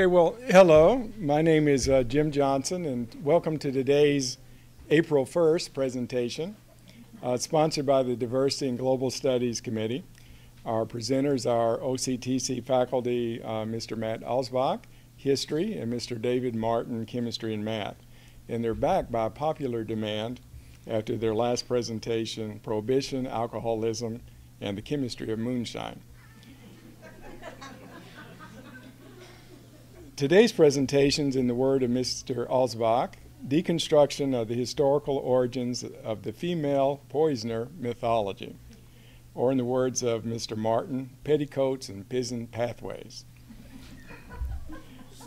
Okay, well, hello. My name is uh, Jim Johnson, and welcome to today's April 1st presentation, uh, sponsored by the Diversity and Global Studies Committee. Our presenters are OCTC faculty uh, Mr. Matt Alsbach, History, and Mr. David Martin, Chemistry and Math. And they're back by popular demand after their last presentation, Prohibition, Alcoholism, and the Chemistry of Moonshine. Today's presentations in the word of Mr. Alsbach, deconstruction of the historical origins of the female poisoner mythology, or in the words of Mr. Martin, petticoats and pigeon pathways.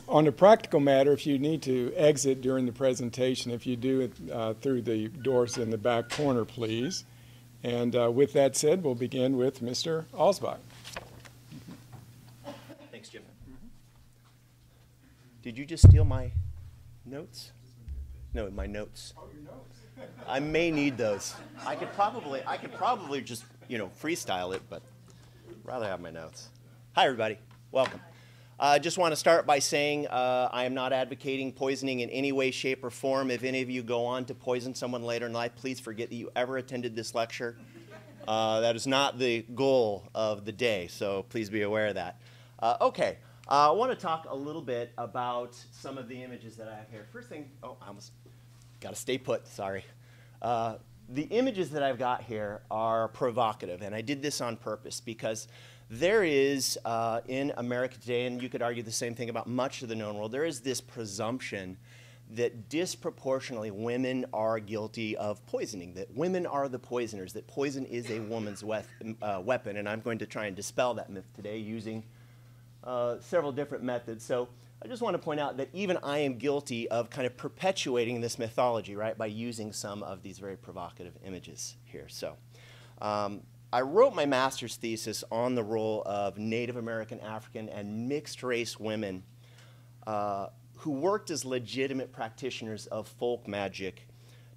On a practical matter, if you need to exit during the presentation, if you do it uh, through the doors in the back corner, please. And uh, with that said, we'll begin with Mr. Alsbach. Did you just steal my notes? No, my notes. I may need those. I could probably, I could probably just, you know, freestyle it, but I'd rather have my notes. Hi, everybody. Welcome. I uh, just want to start by saying uh, I am not advocating poisoning in any way, shape, or form. If any of you go on to poison someone later in life, please forget that you ever attended this lecture. Uh, that is not the goal of the day, so please be aware of that. Uh, okay. Uh, I want to talk a little bit about some of the images that I have here. First thing, oh, I almost got to stay put, sorry. Uh, the images that I've got here are provocative, and I did this on purpose because there is uh, in America today, and you could argue the same thing about much of the known world, there is this presumption that disproportionately women are guilty of poisoning, that women are the poisoners, that poison is a woman's we uh, weapon, and I'm going to try and dispel that myth today using uh, several different methods. So I just want to point out that even I am guilty of kind of perpetuating this mythology, right, by using some of these very provocative images here. So um, I wrote my master's thesis on the role of Native American, African, and mixed race women uh, who worked as legitimate practitioners of folk magic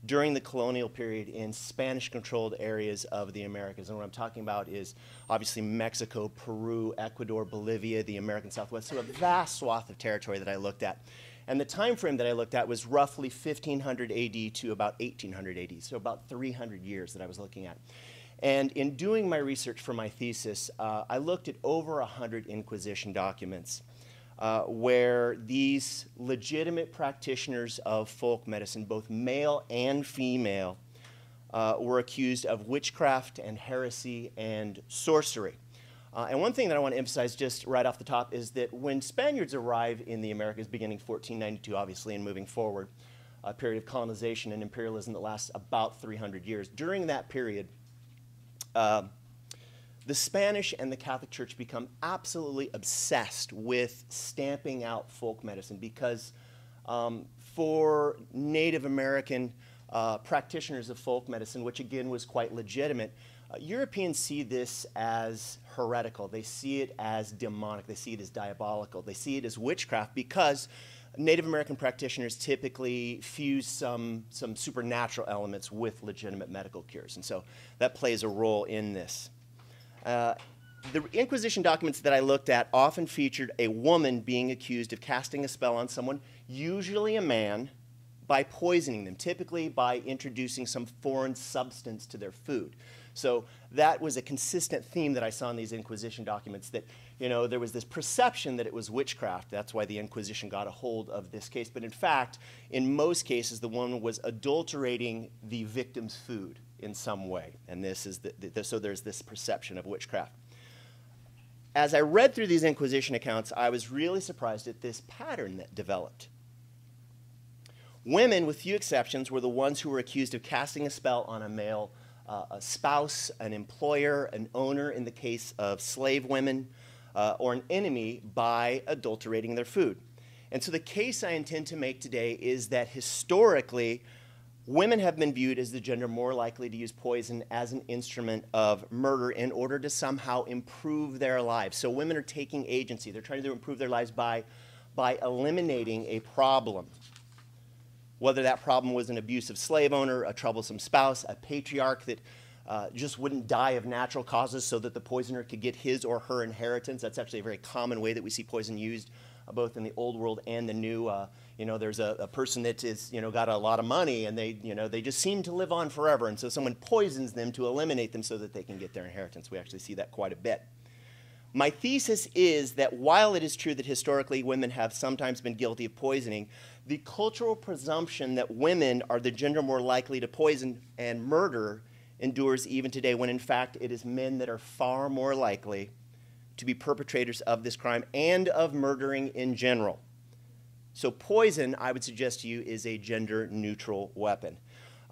during the colonial period in Spanish controlled areas of the Americas. And what I'm talking about is obviously Mexico, Peru, Ecuador, Bolivia, the American Southwest, so a vast swath of territory that I looked at. And the time frame that I looked at was roughly 1500 AD to about 1800 AD, so about 300 years that I was looking at. And in doing my research for my thesis, uh, I looked at over 100 Inquisition documents uh, where these legitimate practitioners of folk medicine, both male and female, uh, were accused of witchcraft and heresy and sorcery. Uh, and one thing that I want to emphasize just right off the top is that when Spaniards arrive in the Americas beginning 1492, obviously, and moving forward, a period of colonization and imperialism that lasts about 300 years. During that period, uh, the Spanish and the Catholic Church become absolutely obsessed with stamping out folk medicine because um, for Native American uh, practitioners of folk medicine, which again was quite legitimate, uh, Europeans see this as heretical. They see it as demonic. They see it as diabolical. They see it as witchcraft because Native American practitioners typically fuse some, some supernatural elements with legitimate medical cures. And so that plays a role in this. Uh, the Inquisition documents that I looked at often featured a woman being accused of casting a spell on someone, usually a man, by poisoning them, typically by introducing some foreign substance to their food. So that was a consistent theme that I saw in these Inquisition documents that, you know, there was this perception that it was witchcraft. That's why the Inquisition got a hold of this case. But in fact, in most cases, the woman was adulterating the victim's food in some way. And this is the, the, so there's this perception of witchcraft. As I read through these Inquisition accounts, I was really surprised at this pattern that developed. Women, with few exceptions, were the ones who were accused of casting a spell on a male uh, a spouse, an employer, an owner in the case of slave women, uh, or an enemy by adulterating their food. And so the case I intend to make today is that historically, women have been viewed as the gender more likely to use poison as an instrument of murder in order to somehow improve their lives. So women are taking agency. They're trying to improve their lives by, by eliminating a problem. Whether that problem was an abusive slave owner, a troublesome spouse, a patriarch that uh, just wouldn't die of natural causes so that the poisoner could get his or her inheritance. That's actually a very common way that we see poison used uh, both in the old world and the new. Uh, you know, there's a, a, person that is, you know, got a lot of money and they, you know, they just seem to live on forever. And so someone poisons them to eliminate them so that they can get their inheritance. We actually see that quite a bit. My thesis is that while it is true that historically women have sometimes been guilty of poisoning, the cultural presumption that women are the gender more likely to poison and murder endures even today, when in fact it is men that are far more likely to be perpetrators of this crime and of murdering in general. So, poison, I would suggest to you, is a gender neutral weapon.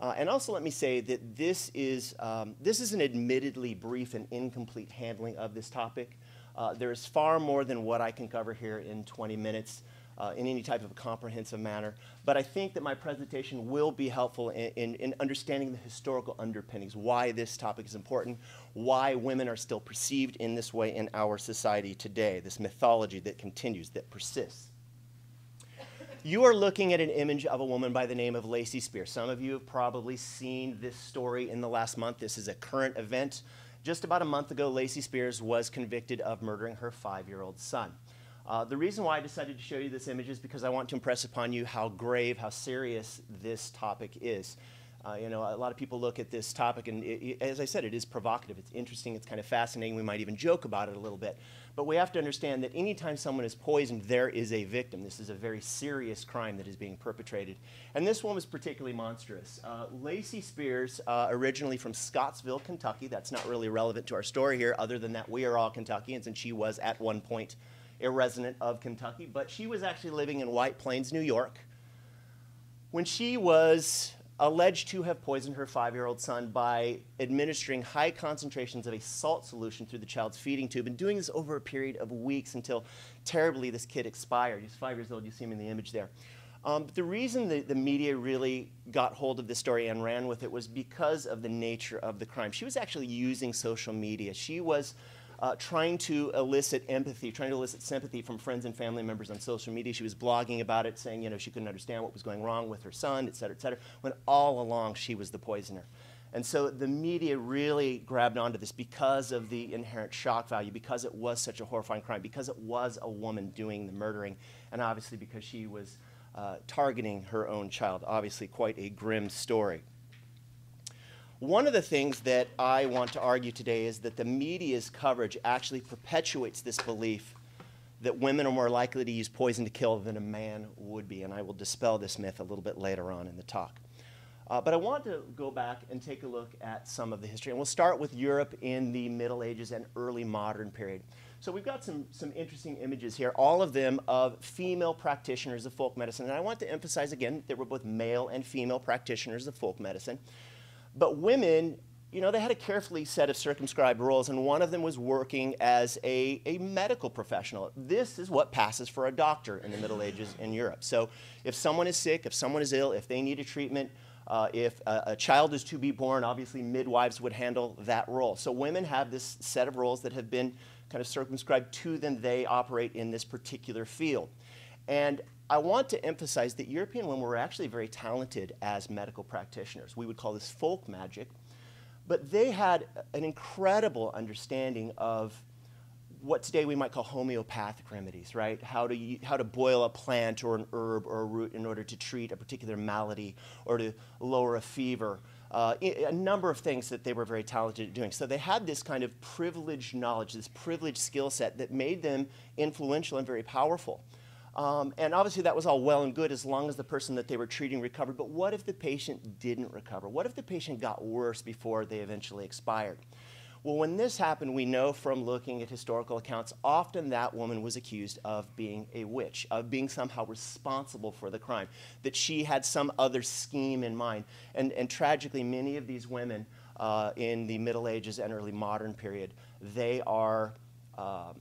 Uh, and also, let me say that this is, um, this is an admittedly brief and incomplete handling of this topic. Uh, there is far more than what I can cover here in 20 minutes uh, in any type of a comprehensive manner. But I think that my presentation will be helpful in, in, in, understanding the historical underpinnings, why this topic is important, why women are still perceived in this way in our society today, this mythology that continues, that persists. You are looking at an image of a woman by the name of Lacey Spears. Some of you have probably seen this story in the last month. This is a current event. Just about a month ago, Lacey Spears was convicted of murdering her five year old son. Uh, the reason why I decided to show you this image is because I want to impress upon you how grave, how serious this topic is. Uh, you know, a lot of people look at this topic, and it, it, as I said, it is provocative. It's interesting. It's kind of fascinating. We might even joke about it a little bit. But we have to understand that anytime someone is poisoned, there is a victim. This is a very serious crime that is being perpetrated. And this one was particularly monstrous. Uh, Lacey Spears, uh, originally from Scottsville, Kentucky. That's not really relevant to our story here, other than that we are all Kentuckians, and she was at one point a resident of Kentucky. But she was actually living in White Plains, New York. When she was alleged to have poisoned her five year old son by administering high concentrations of a salt solution through the child's feeding tube and doing this over a period of weeks until terribly this kid expired. He's five years old, you see him in the image there. Um, the reason the, the media really got hold of this story and ran with it was because of the nature of the crime. She was actually using social media. She was uh, trying to elicit empathy, trying to elicit sympathy from friends and family members on social media. She was blogging about it, saying, you know, she couldn't understand what was going wrong with her son, et cetera, et cetera, when all along she was the poisoner. And so the media really grabbed onto this because of the inherent shock value, because it was such a horrifying crime, because it was a woman doing the murdering, and obviously because she was uh, targeting her own child. Obviously, quite a grim story. One of the things that I want to argue today is that the media's coverage actually perpetuates this belief that women are more likely to use poison to kill than a man would be, and I will dispel this myth a little bit later on in the talk. Uh, but I want to go back and take a look at some of the history, and we'll start with Europe in the Middle Ages and early modern period. So we've got some, some interesting images here, all of them of female practitioners of folk medicine. And I want to emphasize again that we're both male and female practitioners of folk medicine. But women, you know, they had a carefully set of circumscribed roles, and one of them was working as a, a medical professional. This is what passes for a doctor in the Middle Ages in Europe. So if someone is sick, if someone is ill, if they need a treatment, uh, if a, a, child is to be born, obviously midwives would handle that role. So women have this set of roles that have been kind of circumscribed to them. They operate in this particular field. And I want to emphasize that European women were actually very talented as medical practitioners. We would call this folk magic. But they had an incredible understanding of what today we might call homeopathic remedies, right? How to, how to boil a plant or an herb or a root in order to treat a particular malady or to lower a fever. Uh, a number of things that they were very talented at doing. So they had this kind of privileged knowledge, this privileged skill set that made them influential and very powerful. Um, and obviously, that was all well and good as long as the person that they were treating recovered. But what if the patient didn't recover? What if the patient got worse before they eventually expired? Well, when this happened, we know from looking at historical accounts, often that woman was accused of being a witch, of being somehow responsible for the crime, that she had some other scheme in mind. And, and tragically, many of these women uh, in the Middle Ages and early modern period, they are. Um,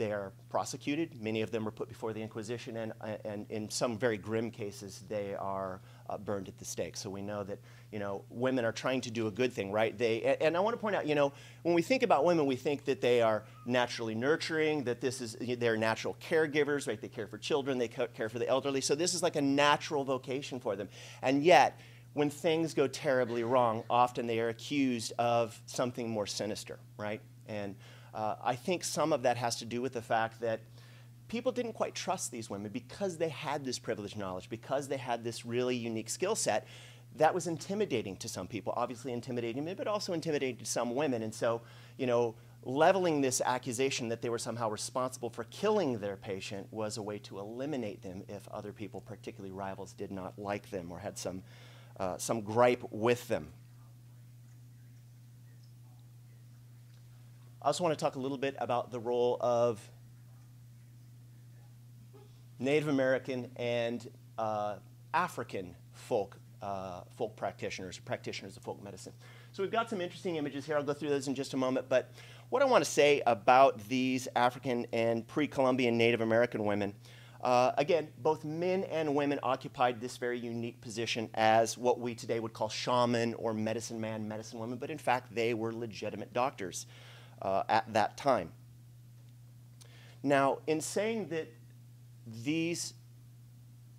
they are prosecuted. Many of them are put before the Inquisition, and, and in some very grim cases, they are uh, burned at the stake. So we know that you know women are trying to do a good thing, right? They and I want to point out, you know, when we think about women, we think that they are naturally nurturing, that this is they're natural caregivers, right? They care for children, they care for the elderly. So this is like a natural vocation for them, and yet. When things go terribly wrong, often they are accused of something more sinister, right? And uh, I think some of that has to do with the fact that people didn't quite trust these women because they had this privileged knowledge, because they had this really unique skill set that was intimidating to some people, obviously intimidating me, but also intimidating to some women. And so, you know, leveling this accusation that they were somehow responsible for killing their patient was a way to eliminate them if other people, particularly rivals, did not like them or had some, uh, some gripe with them. I also want to talk a little bit about the role of Native American and uh, African folk, uh, folk practitioners, practitioners of folk medicine. So we've got some interesting images here. I'll go through those in just a moment. But what I want to say about these African and pre-Columbian Native American women, uh, again, both men and women occupied this very unique position as what we today would call shaman or medicine man, medicine woman, but in fact, they were legitimate doctors uh, at that time. Now, in saying that these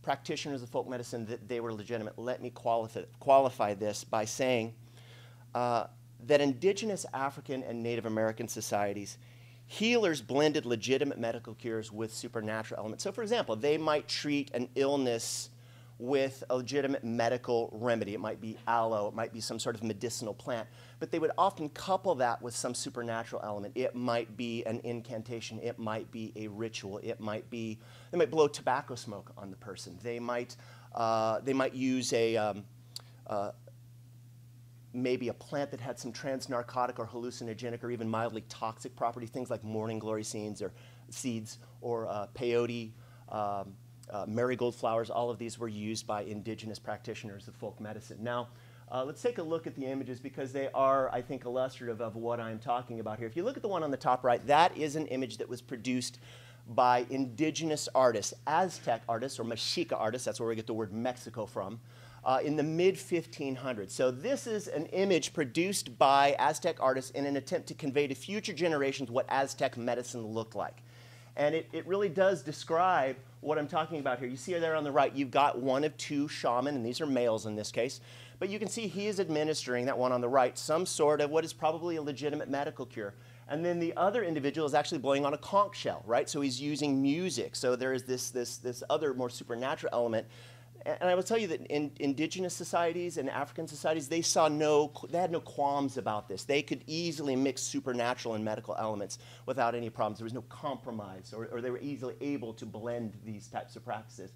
practitioners of folk medicine that they were legitimate, let me qualify, qualify this by saying uh, that indigenous African and Native American societies, healers blended legitimate medical cures with supernatural elements. So, for example, they might treat an illness with a legitimate medical remedy. It might be aloe, it might be some sort of medicinal plant, but they would often couple that with some supernatural element. It might be an incantation, it might be a ritual, it might be, they might blow tobacco smoke on the person. They might, uh, they might use a, um, uh, maybe a plant that had some transnarcotic or hallucinogenic or even mildly toxic property, things like morning glory seeds or seeds or uh, peyote, um, uh, marigold flowers, all of these were used by indigenous practitioners of folk medicine. Now, uh, let's take a look at the images because they are, I think, illustrative of what I'm talking about here. If you look at the one on the top right, that is an image that was produced by indigenous artists, Aztec artists or Mexica artists, that's where we get the word Mexico from, uh, in the mid 1500s. So, this is an image produced by Aztec artists in an attempt to convey to future generations what Aztec medicine looked like. And it, it really does describe what I'm talking about here. You see there on the right, you've got one of two shaman, and these are males in this case. But you can see he is administering, that one on the right, some sort of what is probably a legitimate medical cure. And then the other individual is actually blowing on a conch shell, right? So he's using music. So there is this, this, this other more supernatural element and I will tell you that in indigenous societies and African societies, they saw no, they had no qualms about this. They could easily mix supernatural and medical elements without any problems. There was no compromise, or, or they were easily able to blend these types of practices.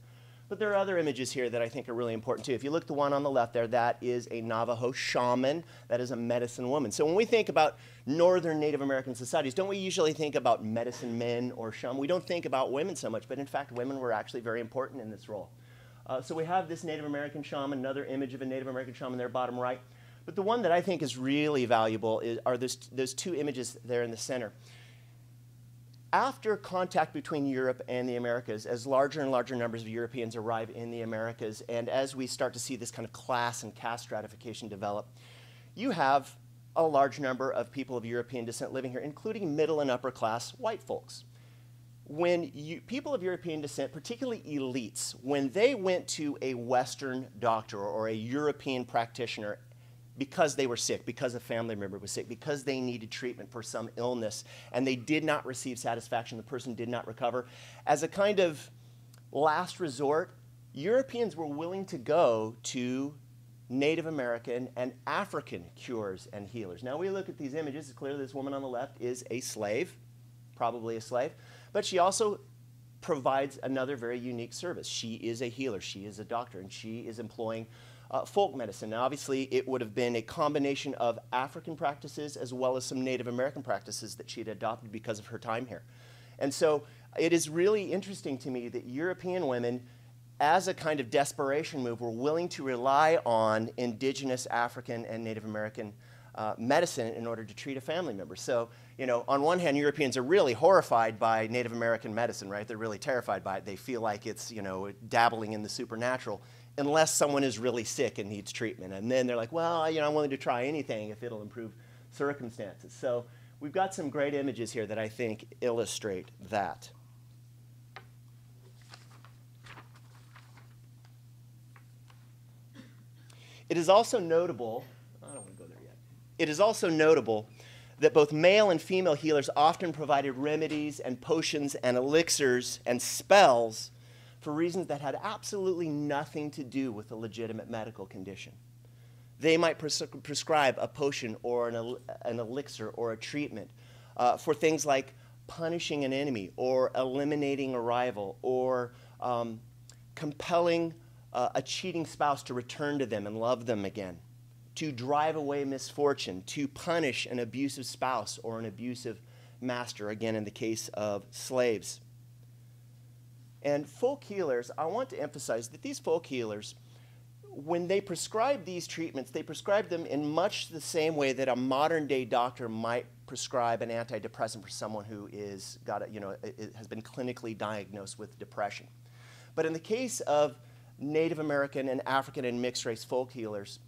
But there are other images here that I think are really important too. If you look the one on the left there, that is a Navajo shaman. That is a medicine woman. So when we think about northern Native American societies, don't we usually think about medicine men or shaman? We don't think about women so much, but in fact, women were actually very important in this role. Uh, so we have this Native American shaman, another image of a Native American shaman there, bottom right. But the one that I think is really valuable is, are those, those two images there in the center. After contact between Europe and the Americas, as larger and larger numbers of Europeans arrive in the Americas, and as we start to see this kind of class and caste stratification develop, you have a large number of people of European descent living here, including middle and upper class white folks when you, people of European descent, particularly elites, when they went to a Western doctor or a European practitioner because they were sick, because a family member was sick, because they needed treatment for some illness, and they did not receive satisfaction, the person did not recover, as a kind of last resort, Europeans were willing to go to Native American and African cures and healers. Now we look at these images, it's clear this woman on the left is a slave, probably a slave. But she also provides another very unique service. She is a healer, she is a doctor, and she is employing uh, folk medicine. Now, obviously, it would have been a combination of African practices as well as some Native American practices that she had adopted because of her time here. And so it is really interesting to me that European women, as a kind of desperation move, were willing to rely on indigenous African and Native American uh, medicine in order to treat a family member. So, you know, on one hand, Europeans are really horrified by Native American medicine, right? They're really terrified by it. They feel like it's, you know, dabbling in the supernatural unless someone is really sick and needs treatment. And then they're like, well, you know, I'm willing to try anything if it'll improve circumstances. So we've got some great images here that I think illustrate that. It is also notable it is also notable that both male and female healers often provided remedies and potions and elixirs and spells for reasons that had absolutely nothing to do with a legitimate medical condition. They might pres- prescribe a potion or an, el- an elixir or a treatment uh, for things like punishing an enemy or eliminating a rival or um, compelling uh, a cheating spouse to return to them and love them again, to drive away misfortune, to punish an abusive spouse or an abusive master, again, in the case of slaves. And folk healers, I want to emphasize that these folk healers, when they prescribe these treatments, they prescribe them in much the same way that a modern day doctor might prescribe an antidepressant for someone who is got a, you know, has been clinically diagnosed with depression. But in the case of Native American and African and mixed race folk healers,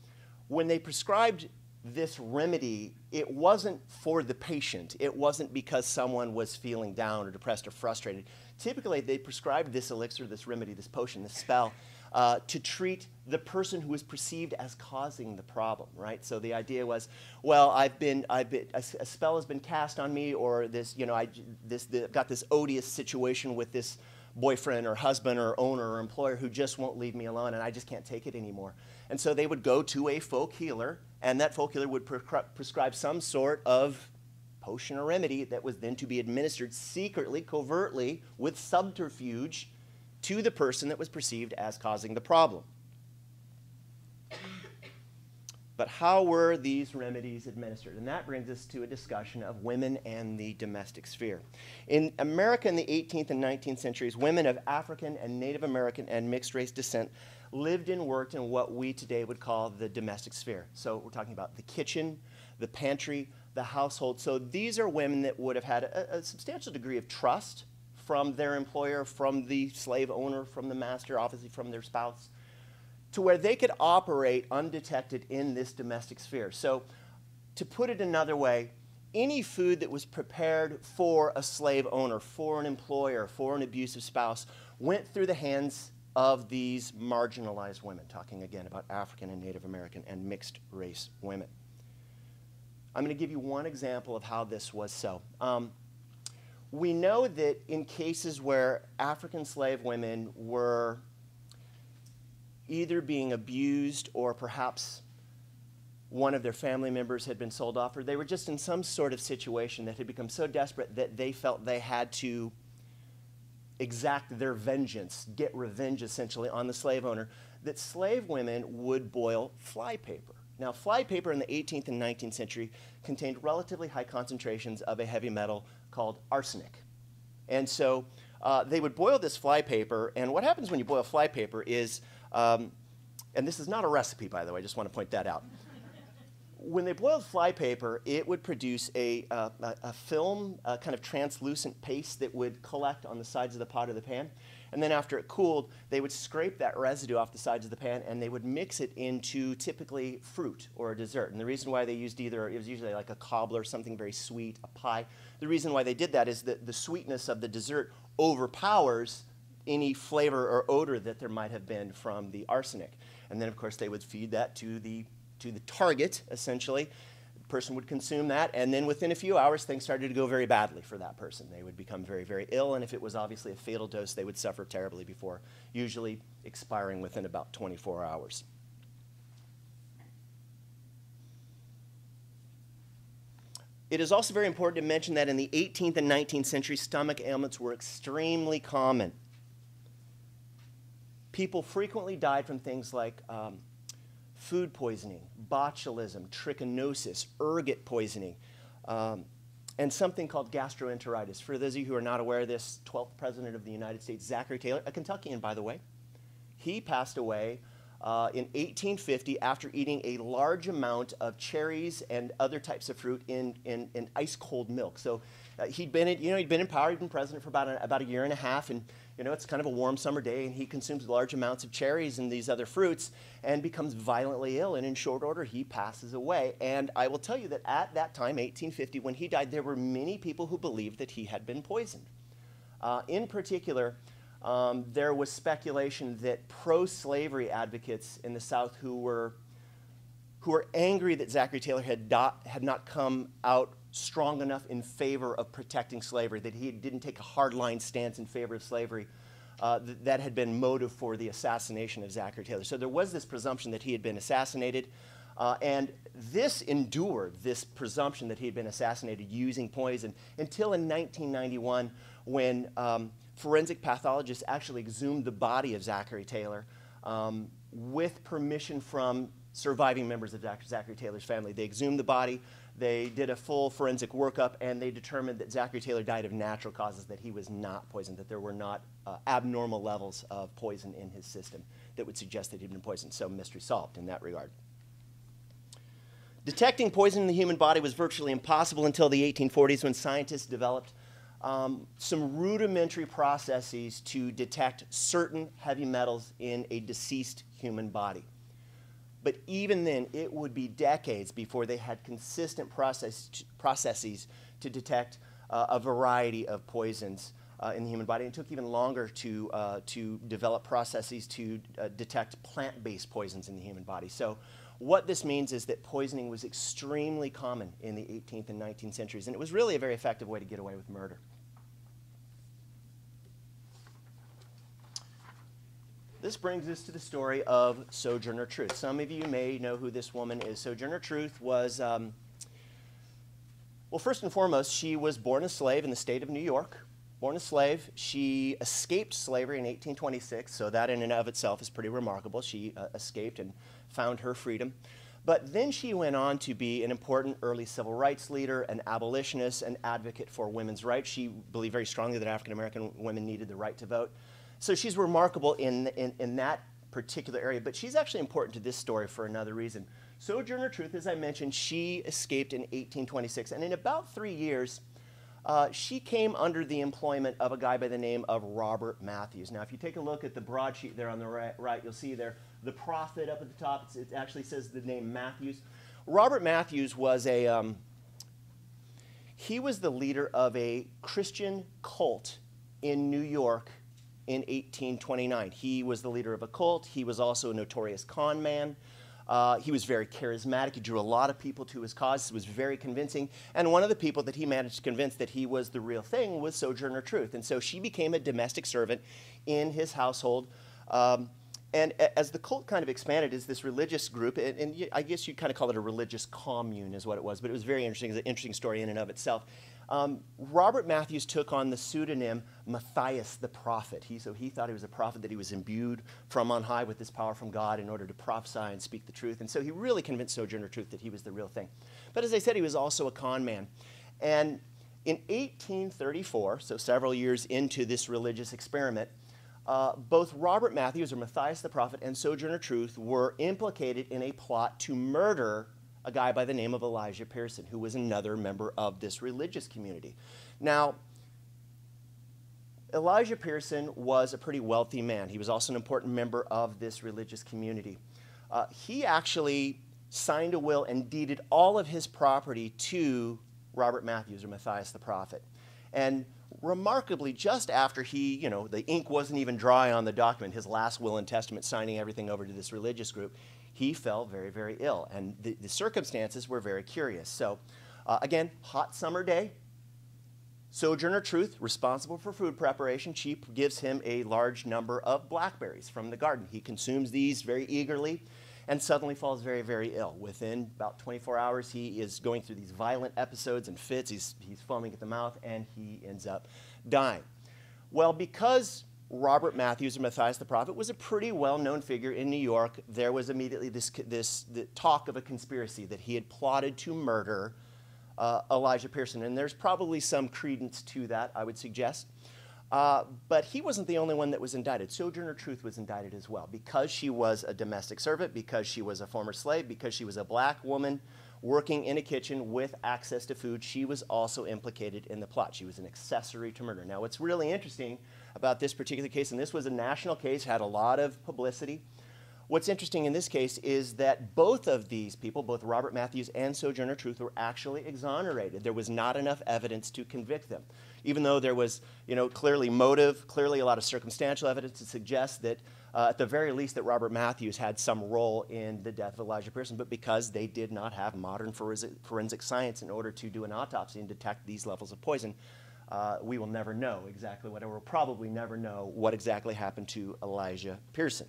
when they prescribed this remedy, it wasn't for the patient. It wasn't because someone was feeling down or depressed or frustrated. Typically, they prescribed this elixir, this remedy, this potion, this spell uh, to treat the person who was perceived as causing the problem, right? So the idea was, well, I've been, I've been a, a spell has been cast on me, or this, you know, I this the, got this odious situation with this boyfriend or husband or owner or employer who just won't leave me alone, and I just can't take it anymore. And so they would go to a folk healer, and that folk healer would pre- prescribe some sort of potion or remedy that was then to be administered secretly, covertly, with subterfuge to the person that was perceived as causing the problem. But how were these remedies administered? And that brings us to a discussion of women and the domestic sphere. In America in the 18th and 19th centuries, women of African and Native American and mixed race descent lived and worked in what we today would call the domestic sphere. So we're talking about the kitchen, the pantry, the household. So these are women that would have had a, a substantial degree of trust from their employer, from the slave owner, from the master, obviously from their spouse to where they could operate undetected in this domestic sphere. So, to put it another way, any food that was prepared for a slave owner, for an employer, for an abusive spouse, went through the hands of these marginalized women, talking again about African and Native American and mixed race women. I'm going to give you one example of how this was so. Um, we know that in cases where African slave women were either being abused or perhaps one of their family members had been sold off, or they were just in some sort of situation that had become so desperate that they felt they had to exact their vengeance, get revenge essentially on the slave owner, that slave women would boil flypaper. Now, flypaper in the 18th and 19th century contained relatively high concentrations of a heavy metal called arsenic. And so uh, they would boil this flypaper, and what happens when you boil flypaper is um, and this is not a recipe, by the way, I just want to point that out. When they boiled flypaper, it would produce a, uh, a, film, a kind of translucent paste that would collect on the sides of the pot or the pan. And then after it cooled, they would scrape that residue off the sides of the pan and they would mix it into typically fruit or a dessert. And the reason why they used either, it was usually like a cobbler, something very sweet, a pie. The reason why they did that is that the sweetness of the dessert overpowers any flavor or odor that there might have been from the arsenic. And then, of course, they would feed that to the, to the target, essentially. The person would consume that, and then within a few hours, things started to go very badly for that person. They would become very, very ill, and if it was obviously a fatal dose, they would suffer terribly before, usually expiring within about 24 hours. It is also very important to mention that in the 18th and 19th century, stomach ailments were extremely common people frequently died from things like um, food poisoning, botulism, trichinosis, ergot poisoning, um, and something called gastroenteritis. For those of you who are not aware of this, 12th President of the United States, Zachary Taylor, a Kentuckian, by the way, he passed away uh, in 1850 after eating a large amount of cherries and other types of fruit in, in, in ice cold milk. So uh, he'd been, in, you know, he'd been in power, he'd been president for about a, about a year and a half, and you know, it's kind of a warm summer day, and he consumes large amounts of cherries and these other fruits and becomes violently ill. And in short order, he passes away. And I will tell you that at that time, 1850, when he died, there were many people who believed that he had been poisoned. Uh, in particular, um, there was speculation that pro slavery advocates in the South who were, who were angry that Zachary Taylor had, had not come out strong enough in favor of protecting slavery, that he didn't take a hardline stance in favor of slavery. Uh, th- that had been motive for the assassination of Zachary Taylor. So there was this presumption that he had been assassinated. Uh, and this endured, this presumption that he had been assassinated using poison, until in 1991 when um, forensic pathologists actually exhumed the body of Zachary Taylor um, with permission from surviving members of Zachary Taylor's family. They exhumed the body, they did a full forensic workup, and they determined that Zachary Taylor died of natural causes, that he was not poisoned, that there were not uh, abnormal levels of poison in his system that would suggest that he'd been poisoned. So, mystery solved in that regard. Detecting poison in the human body was virtually impossible until the 1840s when scientists developed um, some rudimentary processes to detect certain heavy metals in a deceased human body. But even then, it would be decades before they had consistent process, processes to detect uh, a variety of poisons uh, in the human body. It took even longer to, uh, to develop processes to uh, detect plant based poisons in the human body. So, what this means is that poisoning was extremely common in the 18th and 19th centuries, and it was really a very effective way to get away with murder. This brings us to the story of Sojourner Truth. Some of you may know who this woman is. Sojourner Truth was, um, well, first and foremost, she was born a slave in the state of New York. Born a slave, she escaped slavery in 1826, so that in and of itself is pretty remarkable. She uh, escaped and found her freedom. But then she went on to be an important early civil rights leader, an abolitionist, an advocate for women's rights. She believed very strongly that African American women needed the right to vote. So she's remarkable in, in, in that particular area, but she's actually important to this story for another reason. Sojourner Truth, as I mentioned, she escaped in 1826, and in about three years, uh, she came under the employment of a guy by the name of Robert Matthews. Now, if you take a look at the broadsheet there on the right, right you'll see there the prophet up at the top. it actually says the name Matthews. Robert Matthews was a um, he was the leader of a Christian cult in New York in 1829. He was the leader of a cult. He was also a notorious con man. Uh, he was very charismatic. He drew a lot of people to his cause. He was very convincing. And one of the people that he managed to convince that he was the real thing was Sojourner Truth. And so she became a domestic servant in his household. Um, and as the cult kind of expanded as this religious group, and, and, I guess you'd kind of call it a religious commune, is what it was, but it was very interesting. It's an interesting story in and of itself. Um, Robert Matthews took on the pseudonym Matthias the prophet. He, so he thought he was a prophet, that he was imbued from on high with this power from God in order to prophesy and speak the truth. And so he really convinced Sojourner Truth that he was the real thing. But as I said, he was also a con man. And in 1834, so several years into this religious experiment, uh, both Robert Matthews, or Matthias the prophet, and Sojourner Truth were implicated in a plot to murder a guy by the name of Elijah Pierson, who was another member of this religious community. Now, Elijah Pierson was a pretty wealthy man. He was also an important member of this religious community. Uh, he actually signed a will and deeded all of his property to Robert Matthews or Matthias the prophet. And remarkably, just after he, you know, the ink wasn't even dry on the document, his last will and testament, signing everything over to this religious group, he fell very, very ill. And the, the circumstances were very curious. So, uh, again, hot summer day. Sojourner Truth, responsible for food preparation, she gives him a large number of blackberries from the garden. He consumes these very eagerly and suddenly falls very, very ill. Within about 24 hours, he is going through these violent episodes and fits. He's, he's foaming at the mouth, and he ends up dying. Well, because Robert Matthews or Matthias the prophet was a pretty well known figure in New York. There was immediately this, this talk of a conspiracy that he had plotted to murder uh, Elijah Pierson, And there's probably some credence to that, I would suggest. Uh, but he wasn't the only one that was indicted. Sojourner Truth was indicted as well because she was a domestic servant, because she was a former slave, because she was a black woman working in a kitchen with access to food. She was also implicated in the plot. She was an accessory to murder. Now, what's really interesting about this particular case, and this was a national case, had a lot of publicity, What's interesting in this case is that both of these people, both Robert Matthews and Sojourner Truth, were actually exonerated. There was not enough evidence to convict them. Even though there was, you know, clearly motive, clearly a lot of circumstantial evidence to suggest that, uh, at the very least, that Robert Matthews had some role in the death of Elijah Pierson, but because they did not have modern forensic, forensic science in order to do an autopsy and detect these levels of poison, uh, we will never know exactly what, or we'll probably never know what exactly happened to Elijah Pierson.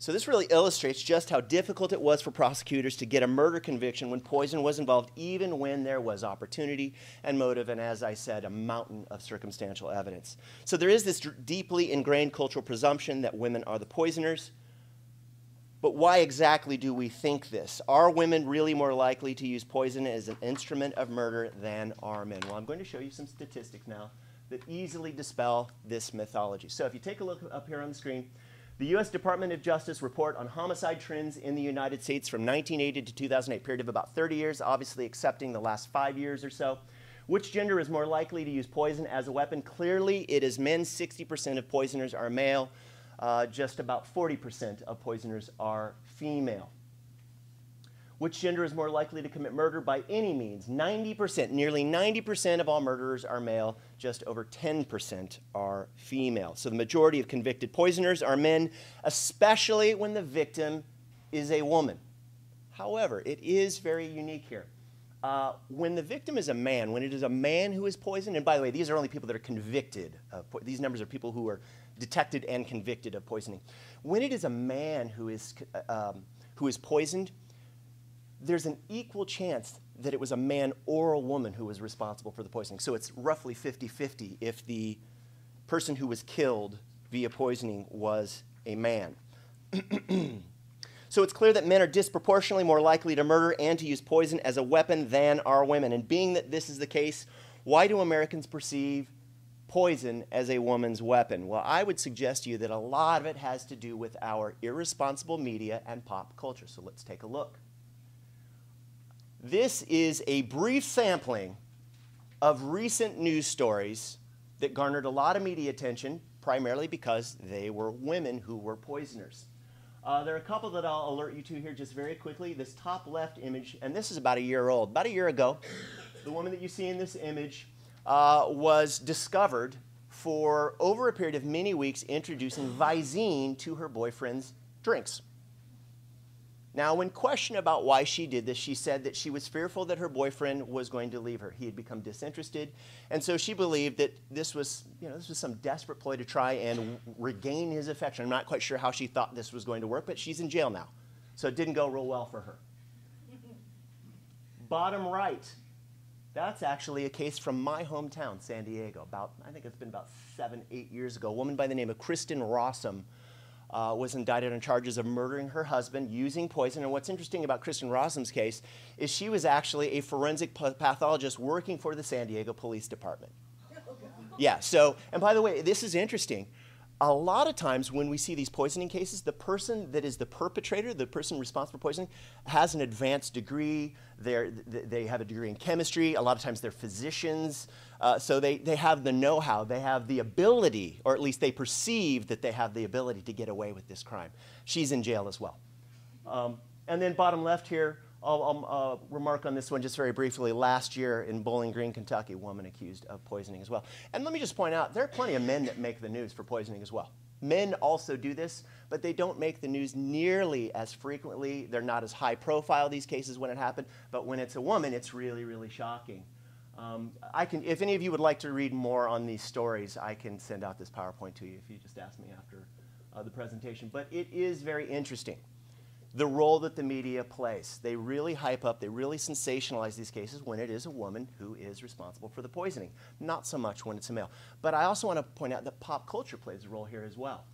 So this really illustrates just how difficult it was for prosecutors to get a murder conviction when poison was involved, even when there was opportunity and motive, and as I said, a mountain of circumstantial evidence. So there is this deeply ingrained cultural presumption that women are the poisoners. But why exactly do we think this? Are women really more likely to use poison as an instrument of murder than are men? Well, I'm going to show you some statistics now that easily dispel this mythology. So if you take a look up here on the screen, the U.S. Department of Justice report on homicide trends in the United States from 1980 to 2008, period of about 30 years, obviously accepting the last five years or so. Which gender is more likely to use poison as a weapon? Clearly, it is men. 60% of poisoners are male. Uh, just about 40% of poisoners are female. Which gender is more likely to commit murder by any means? 90%. Nearly 90% of all murderers are male, just over 10% are female. So the majority of convicted poisoners are men, especially when the victim is a woman. However, it is very unique here. Uh, when the victim is a man, when it is a man who is poisoned, and by the way, these are only people that are convicted these numbers are people who are detected and convicted of poisoning. When it is a man who is, um, who is poisoned, there's an equal chance that it was a man or a woman who was responsible for the poisoning. So it's roughly 50 50 if the person who was killed via poisoning was a man. so it's clear that men are disproportionately more likely to murder and to use poison as a weapon than are women. And being that this is the case, why do Americans perceive poison as a woman's weapon? Well, I would suggest to you that a lot of it has to do with our irresponsible media and pop culture. So let's take a look. This is a brief sampling of recent news stories that garnered a lot of media attention, primarily because they were women who were poisoners. Uh, there are a couple that I'll alert you to here just very quickly. This top left image, and this is about a year old. About a year ago, the woman that you see in this image uh, was discovered for over a period of many weeks introducing Visine to her boyfriend's drinks. Now, when questioned about why she did this, she said that she was fearful that her boyfriend was going to leave her. He had become disinterested, and so she believed that this was, you know, this was some desperate ploy to try and regain his affection. I'm not quite sure how she thought this was going to work, but she's in jail now, so it didn't go real well for her. Bottom right, that's actually a case from my hometown, San Diego. About, I think it's been about seven, eight years ago. A woman by the name of Kristin Rossum uh, was indicted on charges of murdering her husband using poison. And what's interesting about Kristin Rossum's case is she was actually a forensic pathologist working for the San Diego Police Department. Yeah, so, and by the way, this is interesting. A lot of times when we see these poisoning cases, the person that is the perpetrator, the person responsible for poisoning, has an advanced degree. They're, they have a degree in chemistry. A lot of times they're physicians. Uh, so they, they have the know how, they have the ability, or at least they perceive that they have the ability to get away with this crime. She's in jail as well. Um, and then, bottom left here, I'll, I'll uh, remark on this one just very briefly. Last year in Bowling Green, Kentucky, a woman accused of poisoning as well. And let me just point out there are plenty of men that make the news for poisoning as well. Men also do this, but they don't make the news nearly as frequently. They're not as high profile, these cases, when it happened. But when it's a woman, it's really, really shocking. Um, I can, if any of you would like to read more on these stories, I can send out this PowerPoint to you if you just ask me after uh, the presentation. But it is very interesting, the role that the media plays. They really hype up, they really sensationalize these cases when it is a woman who is responsible for the poisoning, not so much when it's a male. But I also want to point out that pop culture plays a role here as well.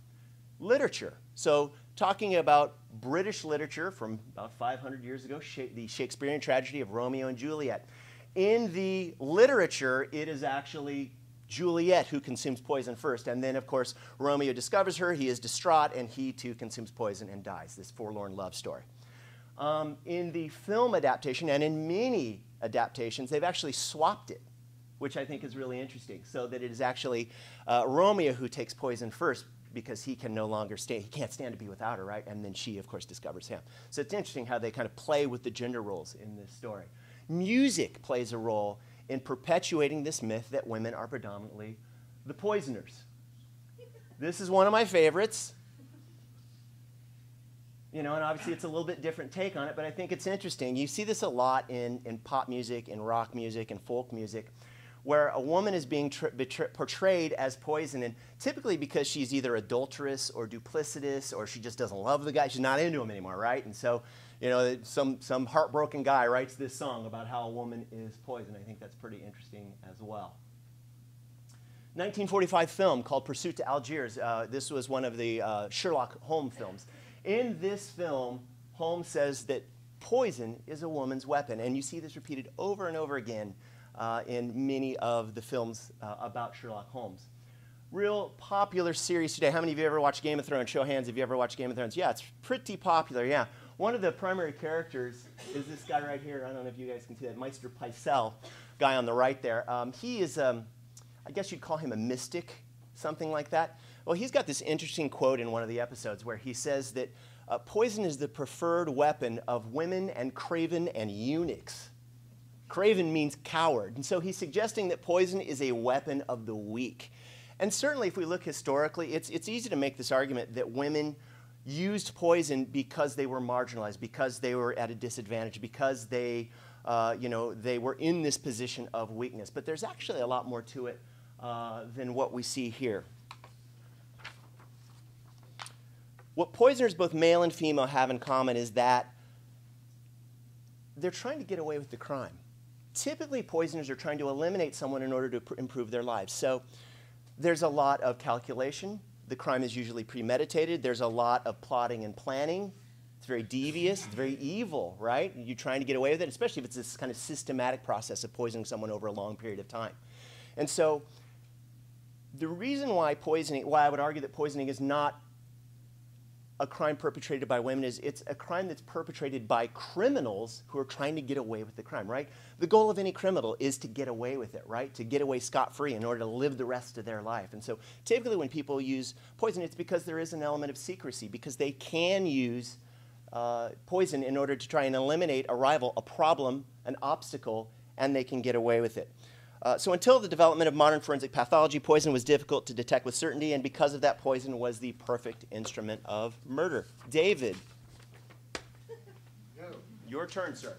Literature. So, talking about British literature from about 500 years ago, the Shakespearean tragedy of Romeo and Juliet in the literature, it is actually Juliet who consumes poison first. And then, of course, Romeo discovers her, he is distraught, and he too consumes poison and dies. This forlorn love story. Um, in the film adaptation, and in many adaptations, they've actually swapped it, which I think is really interesting, so that it is actually uh, Romeo who takes poison first because he can no longer stay, he can't stand to be without her, right? And then she, of course, discovers him. So it's interesting how they kind of play with the gender roles in this story. Music plays a role in perpetuating this myth that women are predominantly the poisoners. This is one of my favorites. You know, and obviously it's a little bit different take on it, but I think it's interesting. You see this a lot in, in pop music, in rock music, and folk music, where a woman is being portrayed as poison, and typically because she's either adulterous or duplicitous, or she just doesn't love the guy, she's not into him anymore, right? And so, you know, some, some heartbroken guy writes this song about how a woman is poison. I think that's pretty interesting as well. 1945 film called Pursuit to Algiers. Uh, this was one of the uh, Sherlock Holmes films. In this film, Holmes says that poison is a woman's weapon, and you see this repeated over and over again uh, in many of the films uh, about Sherlock Holmes. Real popular series today. How many of you ever watched Game of Thrones? Show hands if you ever watched Game of Thrones. Yeah, it's pretty popular, yeah. One of the primary characters is this guy right here. I don't know if you guys can see that, Maester Pycelle, guy on the right there. Um, he is um, I guess you'd call him a mystic, something like that. Well, he's got this interesting quote in one of the episodes where he says that uh, poison is the preferred weapon of women and craven and eunuchs. Craven means coward. And so he's suggesting that poison is a weapon of the weak. And certainly, if we look historically, it's, it's easy to make this argument that women used poison because they were marginalized, because they were at a disadvantage, because they, uh, you know, they were in this position of weakness. But there's actually a lot more to it uh, than what we see here. What poisoners, both male and female, have in common is that they're trying to get away with the crime. Typically, poisoners are trying to eliminate someone in order to pr- improve their lives. So there's a lot of calculation. The crime is usually premeditated. There's a lot of plotting and planning. It's very devious, it's very evil, right? You're trying to get away with it, especially if it's this kind of systematic process of poisoning someone over a long period of time. And so the reason why poisoning, why I would argue that poisoning is not a crime perpetrated by women is it's a crime that's perpetrated by criminals who are trying to get away with the crime, right? The goal of any criminal is to get away with it, right? To get away scot free in order to live the rest of their life. And so typically when people use poison, it's because there is an element of secrecy, because they can use uh, poison in order to try and eliminate a rival, a problem, an obstacle, and they can get away with it. Uh, so until the development of modern forensic pathology, poison was difficult to detect with certainty, and because of that, poison was the perfect instrument of murder. David, your turn, sir.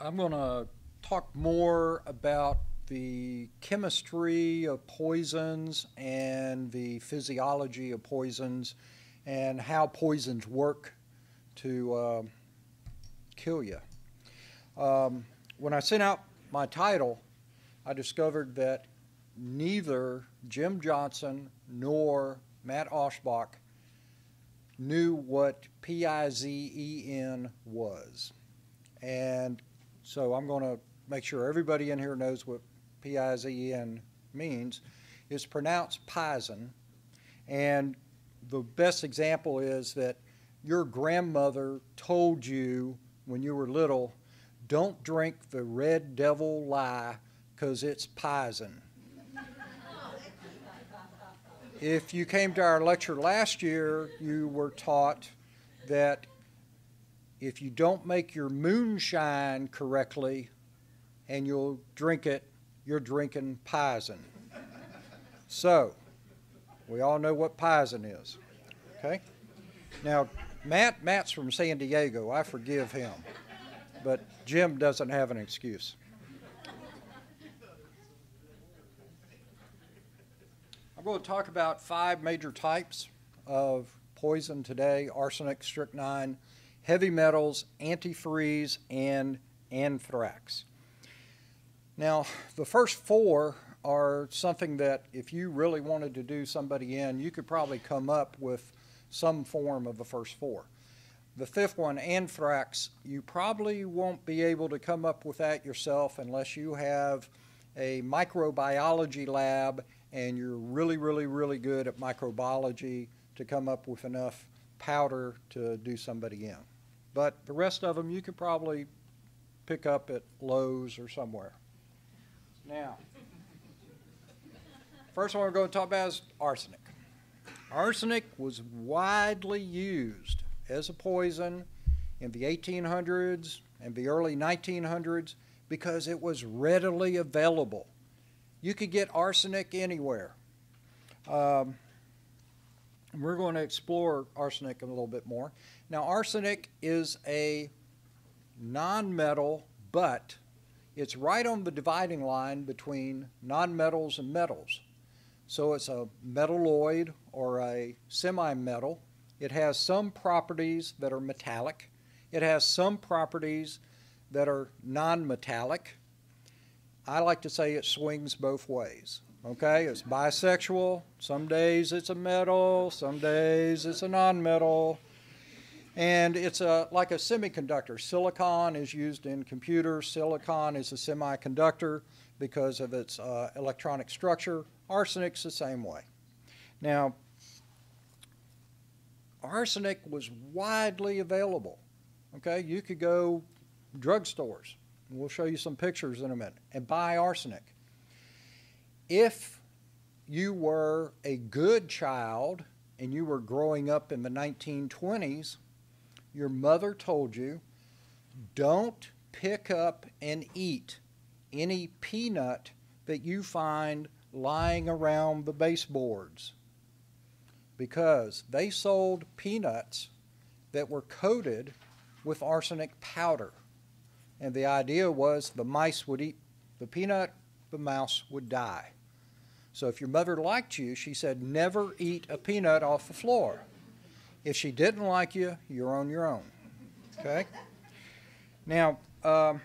I'm going to talk more about the chemistry of poisons and the physiology of poisons and how poisons work to uh, kill you. Um, when I sent out my title, I discovered that neither Jim Johnson nor Matt Oshbach knew what P-I-Z-E-N was. And so I'm going to make sure everybody in here knows what P-I-Z-E-N means. It's pronounced Pison. And the best example is that your grandmother told you when you were little don't drink the red devil lye because it's poison. if you came to our lecture last year, you were taught that if you don't make your moonshine correctly and you'll drink it, you're drinking poison. so, we all know what poison is. Okay? Now, Matt, Matt's from San Diego. I forgive him. But Jim doesn't have an excuse. I'm going to talk about five major types of poison today arsenic, strychnine, heavy metals, antifreeze, and anthrax. Now, the first four are something that if you really wanted to do somebody in, you could probably come up with some form of the first four. The fifth one, anthrax, you probably won't be able to come up with that yourself unless you have a microbiology lab and you're really, really, really good at microbiology to come up with enough powder to do somebody in. But the rest of them you could probably pick up at Lowe's or somewhere. Now, first one we're going to talk about is arsenic. Arsenic was widely used as a poison in the 1800s and the early 1900s because it was readily available. You could get arsenic anywhere. Um, we're going to explore arsenic a little bit more. Now, arsenic is a nonmetal, but it's right on the dividing line between nonmetals and metals. So it's a metalloid or a semi-metal. It has some properties that are metallic. It has some properties that are non-metallic. I like to say it swings both ways. Okay, it's bisexual. Some days it's a metal, some days it's a non-metal. And it's a, like a semiconductor. Silicon is used in computers. Silicon is a semiconductor because of its uh, electronic structure. Arsenic's the same way. Now, arsenic was widely available. Okay, you could go drugstores. We'll show you some pictures in a minute and buy arsenic. If you were a good child and you were growing up in the 1920s, your mother told you, don't pick up and eat any peanut that you find lying around the baseboards because they sold peanuts that were coated with arsenic powder. And the idea was the mice would eat the peanut, the mouse would die. So if your mother liked you, she said, never eat a peanut off the floor. If she didn't like you, you're on your own. Okay? Now, um,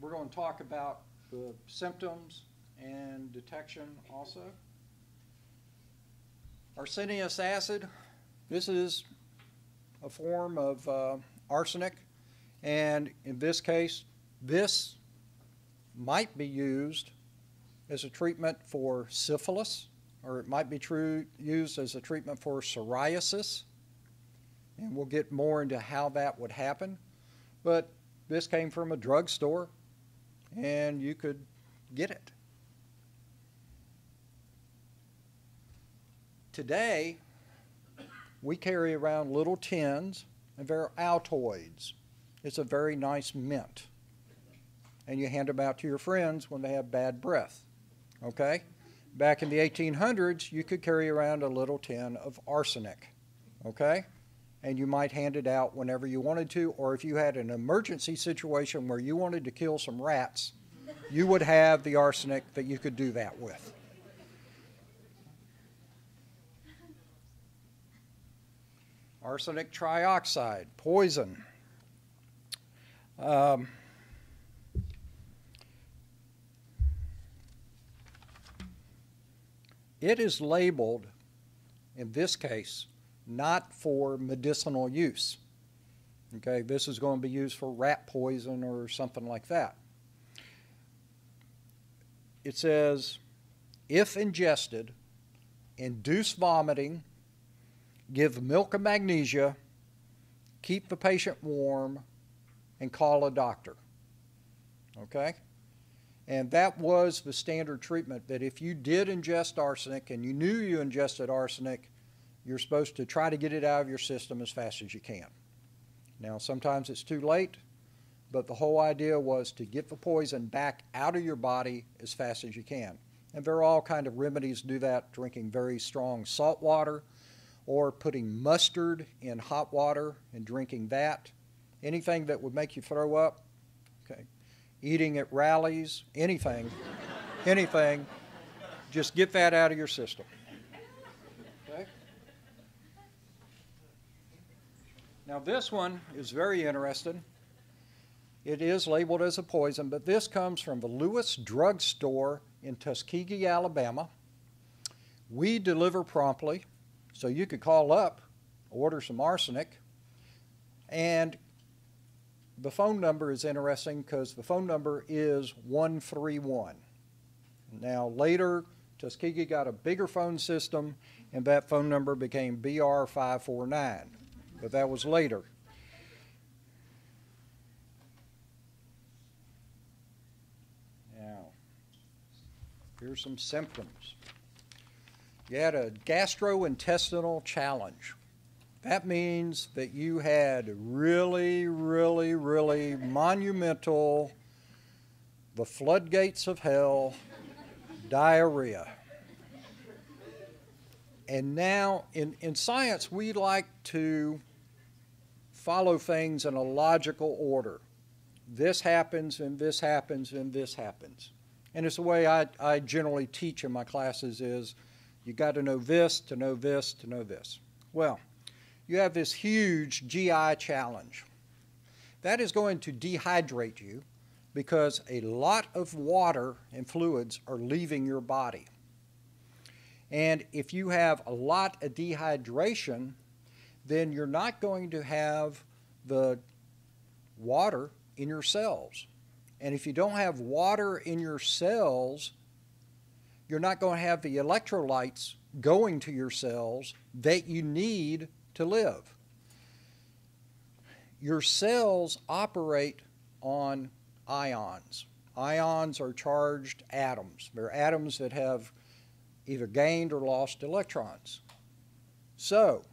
we're going to talk about the symptoms and detection also. Arsenious acid, this is a form of uh, arsenic, and in this case, this might be used as a treatment for syphilis, or it might be true, used as a treatment for psoriasis, and we'll get more into how that would happen. But this came from a drugstore, and you could get it. Today, we carry around little tins, and they're Altoids. It's a very nice mint. And you hand them out to your friends when they have bad breath. Okay? Back in the 1800s, you could carry around a little tin of arsenic. Okay? And you might hand it out whenever you wanted to, or if you had an emergency situation where you wanted to kill some rats, you would have the arsenic that you could do that with. Arsenic trioxide, poison. Um, it is labeled, in this case, not for medicinal use. Okay, this is going to be used for rat poison or something like that. It says, if ingested, induce vomiting, give milk of magnesia, keep the patient warm, and call a doctor. Okay? And that was the standard treatment that if you did ingest arsenic and you knew you ingested arsenic, you're supposed to try to get it out of your system as fast as you can. Now, sometimes it's too late, but the whole idea was to get the poison back out of your body as fast as you can. And there are all kind of remedies to do that, drinking very strong salt water or putting mustard in hot water and drinking that. Anything that would make you throw up, okay. Eating at rallies, anything, anything, just get that out of your system. Okay. Now, this one is very interesting. It is labeled as a poison, but this comes from the Lewis Drug Store in Tuskegee, Alabama. We deliver promptly, so you could call up, order some arsenic, and the phone number is interesting because the phone number is 131. Now, later, Tuskegee got a bigger phone system, and that phone number became BR549 but that was later. Now, Here's some symptoms. You had a gastrointestinal challenge. That means that you had really, really, really monumental, the floodgates of hell, diarrhea. And now, in, in science, we like to follow things in a logical order. This happens, and this happens, and this happens. And it's the way I, I generally teach in my classes is you got to know this, to know this, to know this. Well, you have this huge GI challenge. That is going to dehydrate you because a lot of water and fluids are leaving your body. And if you have a lot of dehydration, then you're not going to have the water in your cells. And if you don't have water in your cells, you're not going to have the electrolytes going to your cells that you need to live. Your cells operate on ions. Ions are charged atoms. They're atoms that have either gained or lost electrons. So,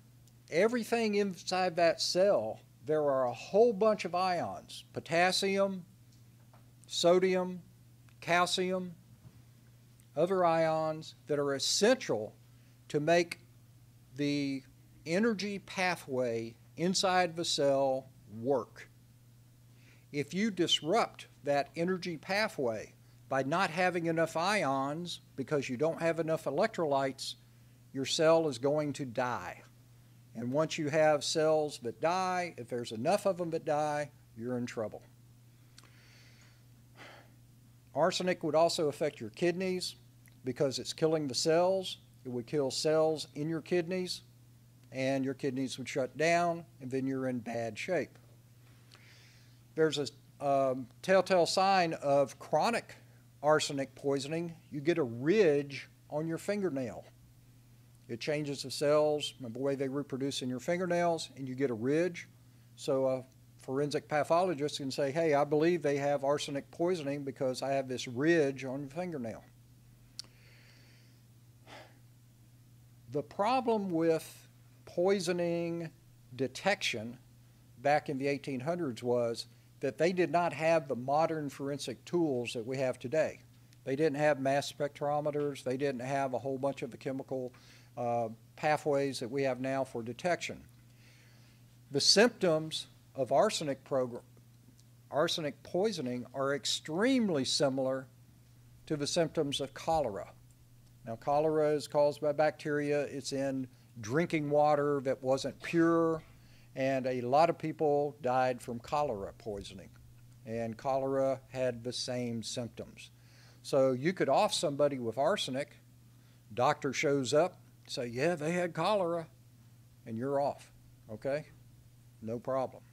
everything inside that cell, there are a whole bunch of ions potassium, sodium, calcium, other ions that are essential to make the energy pathway inside the cell work. If you disrupt that energy pathway by not having enough ions because you don't have enough electrolytes, your cell is going to die. And once you have cells that die, if there's enough of them that die, you're in trouble. Arsenic would also affect your kidneys because it's killing the cells. It would kill cells in your kidneys, and your kidneys would shut down, and then you're in bad shape. There's a um, telltale sign of chronic arsenic poisoning. You get a ridge on your fingernail. It changes the cells, the way they reproduce in your fingernails, and you get a ridge. So a forensic pathologist can say, hey, I believe they have arsenic poisoning because I have this ridge on your fingernail. The problem with poisoning detection back in the 1800s was that they did not have the modern forensic tools that we have today. They didn't have mass spectrometers, they didn't have a whole bunch of the chemical uh, pathways that we have now for detection. The symptoms of arsenic, arsenic poisoning are extremely similar to the symptoms of cholera. Now, cholera is caused by bacteria. It's in drinking water that wasn't pure, and a lot of people died from cholera poisoning. And cholera had the same symptoms. So you could off somebody with arsenic, doctor shows up, say, yeah, they had cholera, and you're off, okay? No problem.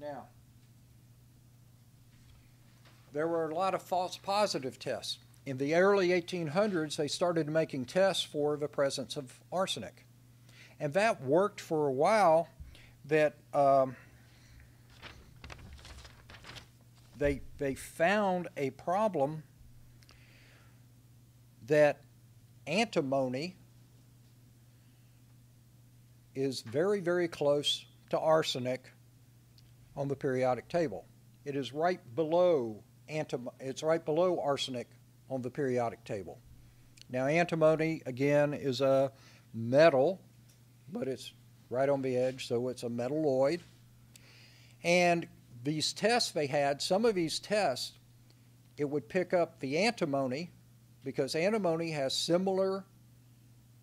Now, there were a lot of false positive tests. In the early 1800s, they started making tests for the presence of arsenic. And that worked for a while that um, they, they found a problem that antimony is very, very close to arsenic on the periodic table. It is right below it's right below arsenic on the periodic table. Now, antimony, again, is a metal, but it's right on the edge, so it's a metalloid. And these tests they had, some of these tests, it would pick up the antimony because antimony has similar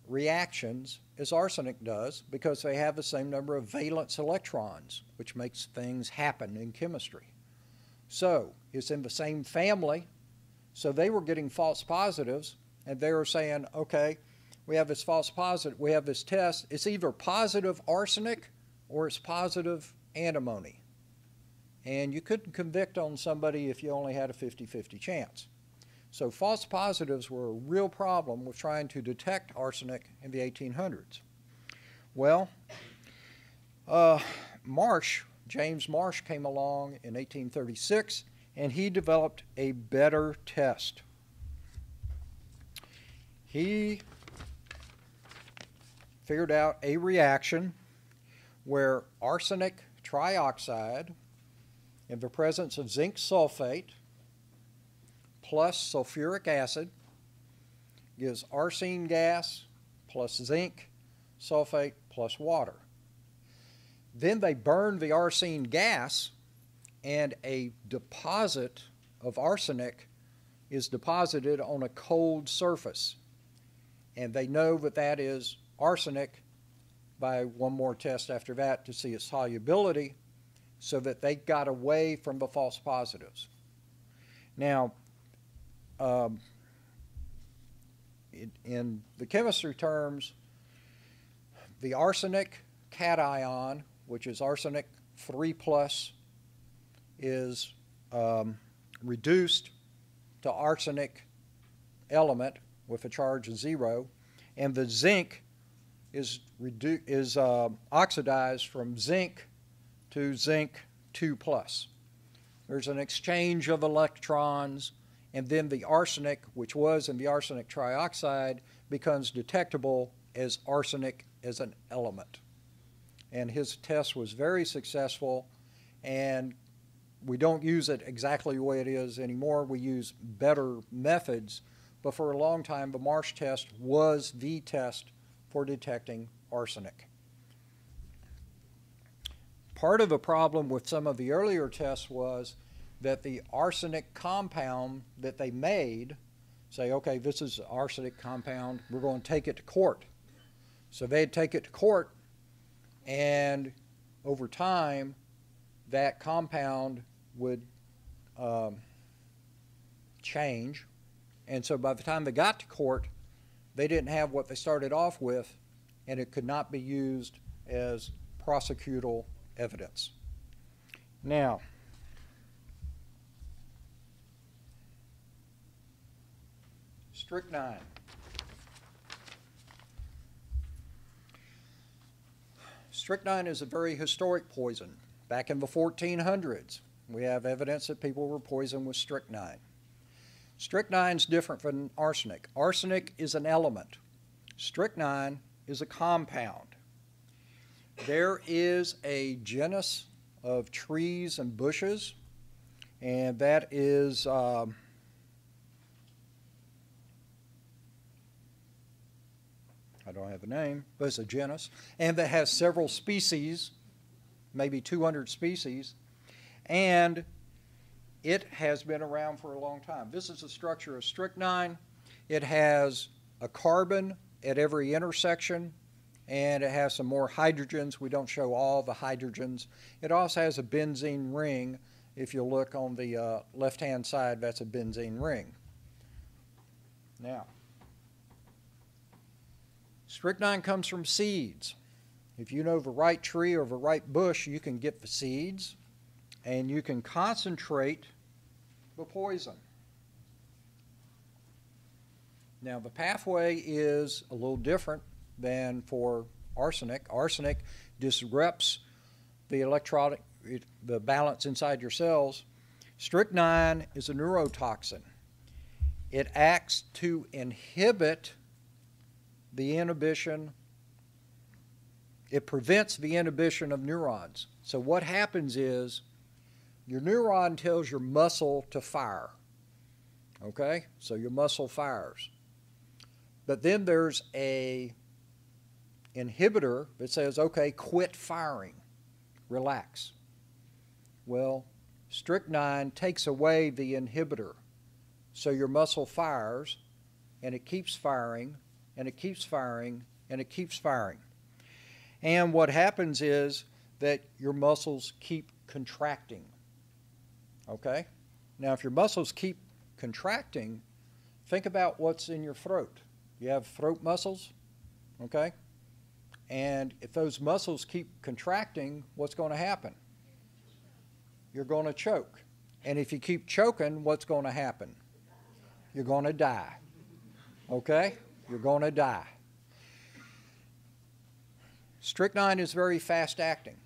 reactions as arsenic does because they have the same number of valence electrons, which makes things happen in chemistry. So it's in the same family, so they were getting false positives, and they were saying, okay, we have this false positive, we have this test. It's either positive arsenic or it's positive antimony. And you couldn't convict on somebody if you only had a 50 50 chance. So false positives were a real problem with trying to detect arsenic in the 1800s. Well, uh, Marsh, James Marsh, came along in 1836 and he developed a better test. he figured out a reaction where arsenic trioxide in the presence of zinc sulfate plus sulfuric acid gives arsine gas plus zinc sulfate plus water. Then they burn the arsine gas and a deposit of arsenic is deposited on a cold surface. And they know that that is arsenic by one more test after that to see its solubility so that they got away from the false positives. Now, um, in, in the chemistry terms, the arsenic cation, which is arsenic 3 plus, is um, reduced to arsenic element with a charge of zero, and the zinc is, redu- is uh, oxidized from zinc to zinc 2 plus. There's an exchange of electrons, and then the arsenic, which was in the arsenic trioxide, becomes detectable as arsenic as an element. And his test was very successful, and we don't use it exactly the way it is anymore. We use better methods, but for a long time, the Marsh test was the test for detecting arsenic. Part of the problem with some of the earlier tests was that the arsenic compound that they made say, okay, this is arsenic compound, we're going to take it to court. So they'd take it to court, and over time, that compound would um, change. And so by the time they got to court, they didn't have what they started off with, and it could not be used as prosecutorial evidence. Now, strychnine. Strychnine is a very historic poison. Back in the 1400s, we have evidence that people were poisoned with strychnine. Strychnine is different from arsenic. Arsenic is an element. Strychnine is a compound. There is a genus of trees and bushes, and that is um, don't have a name, but it's a genus, and that has several species, maybe 200 species, and it has been around for a long time. This is the structure of strychnine. It has a carbon at every intersection, and it has some more hydrogens. We don't show all the hydrogens. It also has a benzene ring. If you look on the uh, left hand side, that's a benzene ring. Now, Strychnine comes from seeds. If you know the right tree or the right bush, you can get the seeds and you can concentrate the poison. Now, the pathway is a little different than for arsenic. Arsenic disrupts the electronic, the balance inside your cells. Strychnine is a neurotoxin. It acts to inhibit the inhibition, it prevents the inhibition of neurons. So what happens is your neuron tells your muscle to fire. Okay? So your muscle fires. But then there's a inhibitor that says, okay, quit firing. Relax. Well, strychnine takes away the inhibitor. So your muscle fires and it keeps firing and it keeps firing and it keeps firing. And what happens is that your muscles keep contracting. Okay? Now, if your muscles keep contracting, think about what's in your throat. You have throat muscles, okay? And if those muscles keep contracting, what's going to happen? You're going to choke. And if you keep choking, what's going to happen? You're going to die. Okay? You're going to die. Strychnine is very fast acting.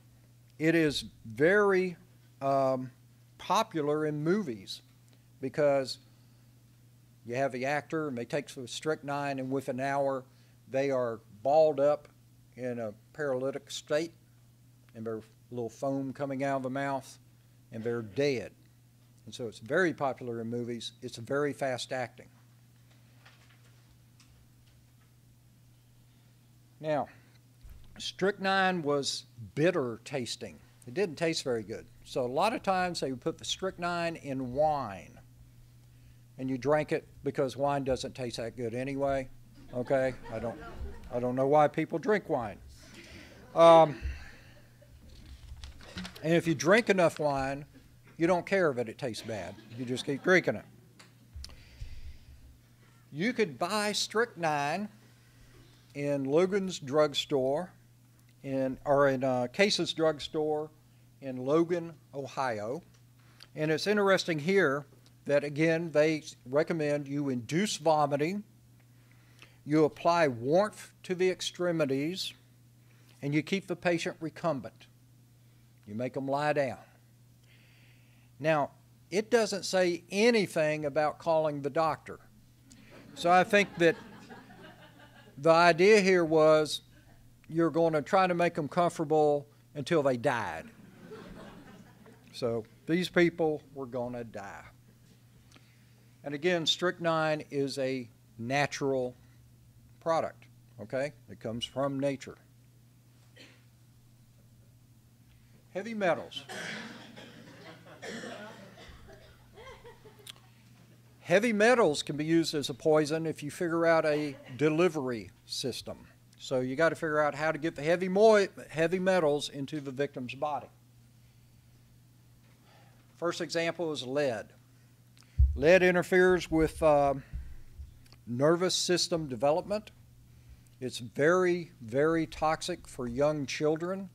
It is very um, popular in movies because you have the actor, and they take some strychnine, and within an hour, they are balled up in a paralytic state, and there's a little foam coming out of the mouth, and they're dead. And so it's very popular in movies. It's very fast acting. Now, strychnine was bitter tasting. It didn't taste very good. So a lot of times they would put the strychnine in wine. And you drank it because wine doesn't taste that good anyway. Okay? I don't I don't know why people drink wine. Um, and if you drink enough wine, you don't care that it tastes bad. You just keep drinking it. You could buy strychnine in Logan's drugstore, in or in uh, Case's drugstore in Logan, Ohio. And it's interesting here that again they recommend you induce vomiting, you apply warmth to the extremities, and you keep the patient recumbent. You make them lie down. Now, it doesn't say anything about calling the doctor. So I think that the idea here was you're going to try to make them comfortable until they died. So these people were going to die. And again, strychnine is a natural product, okay? It comes from nature. Heavy metals. Heavy metals can be used as a poison if you figure out a delivery system. So you got to figure out how to get the heavy, heavy metals into the victim's body. First example is lead. Lead interferes with uh, nervous system development. It's very, very toxic for young children.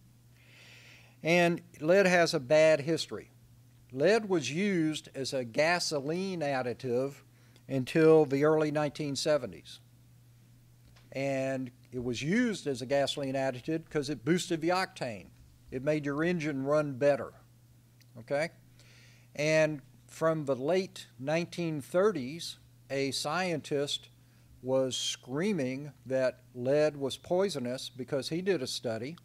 And lead has a bad history. Lead was used as a gasoline additive until the early 1970s. And it was used as a gasoline additive because it boosted the octane. It made your engine run better. Okay? And from the late 1930s, a scientist was screaming that lead was poisonous because he did a study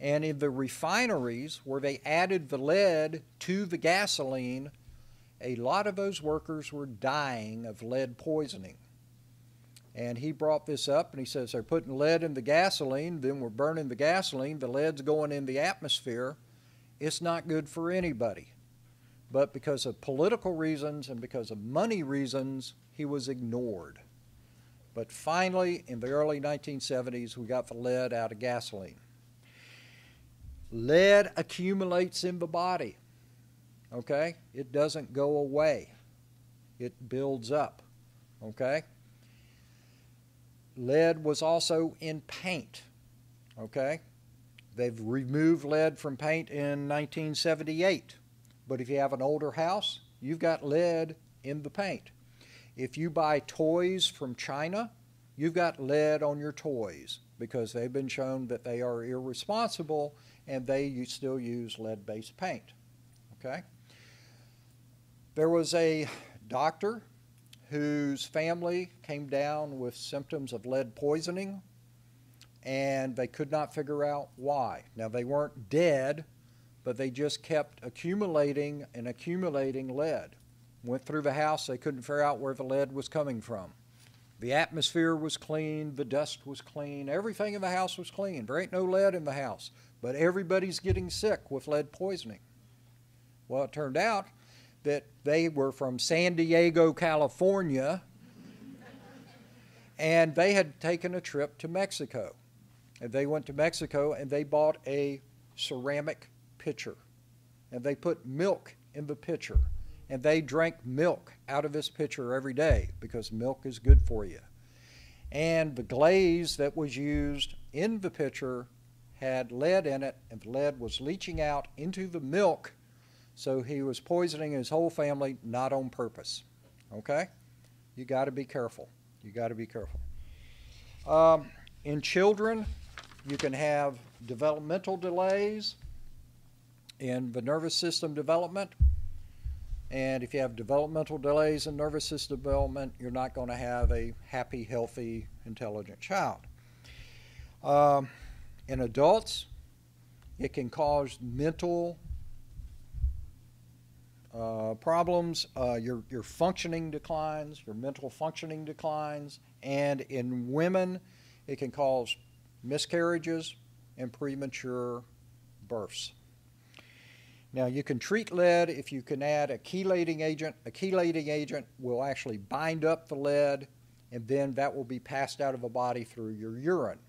and in the refineries where they added the lead to the gasoline, a lot of those workers were dying of lead poisoning. And he brought this up and he says they're putting lead in the gasoline, then we're burning the gasoline, the lead's going in the atmosphere. It's not good for anybody. But because of political reasons and because of money reasons, he was ignored. But finally, in the early 1970s, we got the lead out of gasoline. Lead accumulates in the body. Okay? It doesn't go away. It builds up. Okay? Lead was also in paint. Okay? They've removed lead from paint in 1978. But if you have an older house, you've got lead in the paint. If you buy toys from China, you've got lead on your toys because they've been shown that they are irresponsible and they still use lead based paint. Okay? There was a doctor whose family came down with symptoms of lead poisoning and they could not figure out why. Now, they weren't dead, but they just kept accumulating and accumulating lead. Went through the house, they couldn't figure out where the lead was coming from. The atmosphere was clean, the dust was clean, everything in the house was clean. There ain't no lead in the house. But everybody's getting sick with lead poisoning. Well, it turned out that they were from San Diego, California, and they had taken a trip to Mexico. And they went to Mexico and they bought a ceramic pitcher. And they put milk in the pitcher. And they drank milk out of this pitcher every day because milk is good for you. And the glaze that was used in the pitcher had lead in it, and lead was leaching out into the milk, so he was poisoning his whole family, not on purpose. Okay? You got to be careful. You got to be careful. Um, in children, you can have developmental delays in the nervous system development. And if you have developmental delays in nervous system development, you're not going to have a happy, healthy, intelligent child. Um, in adults, it can cause mental uh, problems, uh, your, your functioning declines, your mental functioning declines, and in women, it can cause miscarriages and premature births. Now, you can treat lead if you can add a chelating agent. A chelating agent will actually bind up the lead, and then that will be passed out of the body through your urine.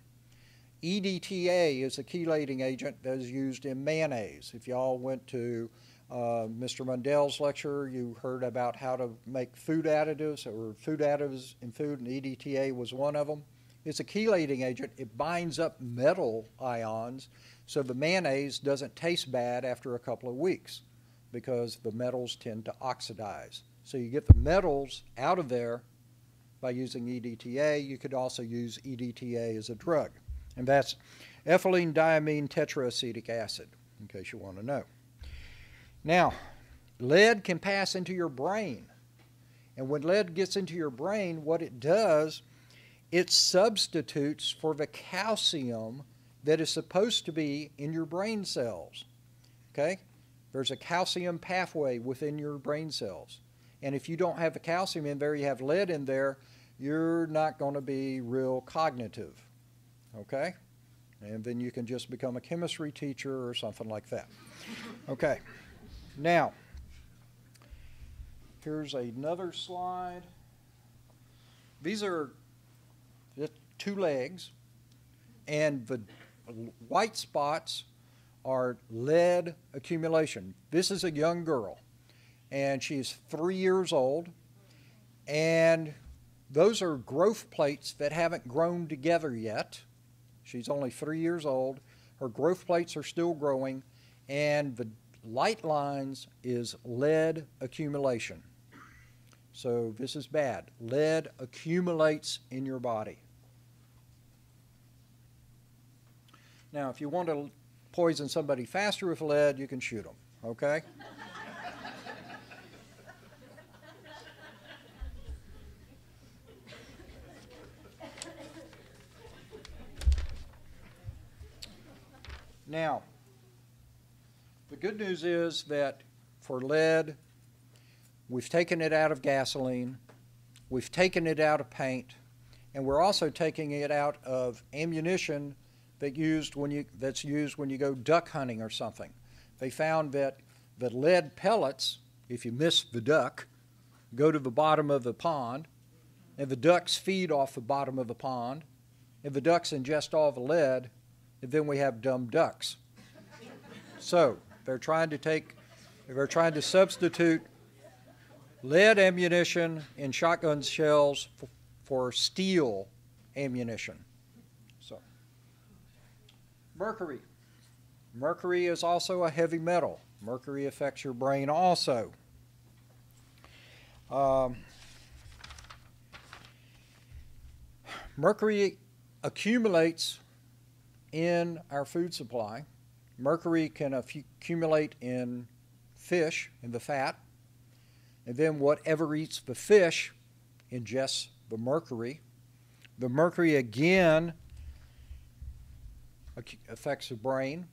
EDTA is a chelating agent that is used in mayonnaise. If y'all went to uh, Mr. Mundell's lecture, you heard about how to make food additives or food additives in food, and EDTA was one of them. It's a chelating agent. It binds up metal ions, so the mayonnaise doesn't taste bad after a couple of weeks because the metals tend to oxidize. So you get the metals out of there by using EDTA. You could also use EDTA as a drug, and that's ethylene diamine tetraacetic acid, in case you want to know. Now, lead can pass into your brain. And when lead gets into your brain, what it does, it substitutes for the calcium that is supposed to be in your brain cells. Okay? There's a calcium pathway within your brain cells. And if you don't have the calcium in there, you have lead in there, you're not going to be real cognitive. Okay? And then you can just become a chemistry teacher or something like that. Okay. Now, here's another slide. These are two legs, and the white spots are lead accumulation. This is a young girl, and she's three years old, and those are growth plates that haven't grown together yet. She's only three years old. Her growth plates are still growing, and the light lines is lead accumulation. So this is bad. Lead accumulates in your body. Now, if you want to poison somebody faster with lead, you can shoot them, okay? Now, the good news is that for lead, we've taken it out of gasoline, we've taken it out of paint, and we're also taking it out of ammunition that used when you, that's used when you go duck hunting or something. They found that the lead pellets, if you miss the duck, go to the bottom of the pond, and the ducks feed off the bottom of the pond, and the ducks ingest all the lead, and then we have dumb ducks. so, they're trying to take, they're trying to substitute lead ammunition in shotgun shells for, for steel ammunition. So, mercury. Mercury is also a heavy metal. Mercury affects your brain also. Um, mercury accumulates in our food supply. Mercury can accumulate in fish, in the fat, and then whatever eats the fish ingests the mercury. The mercury again affects the brain,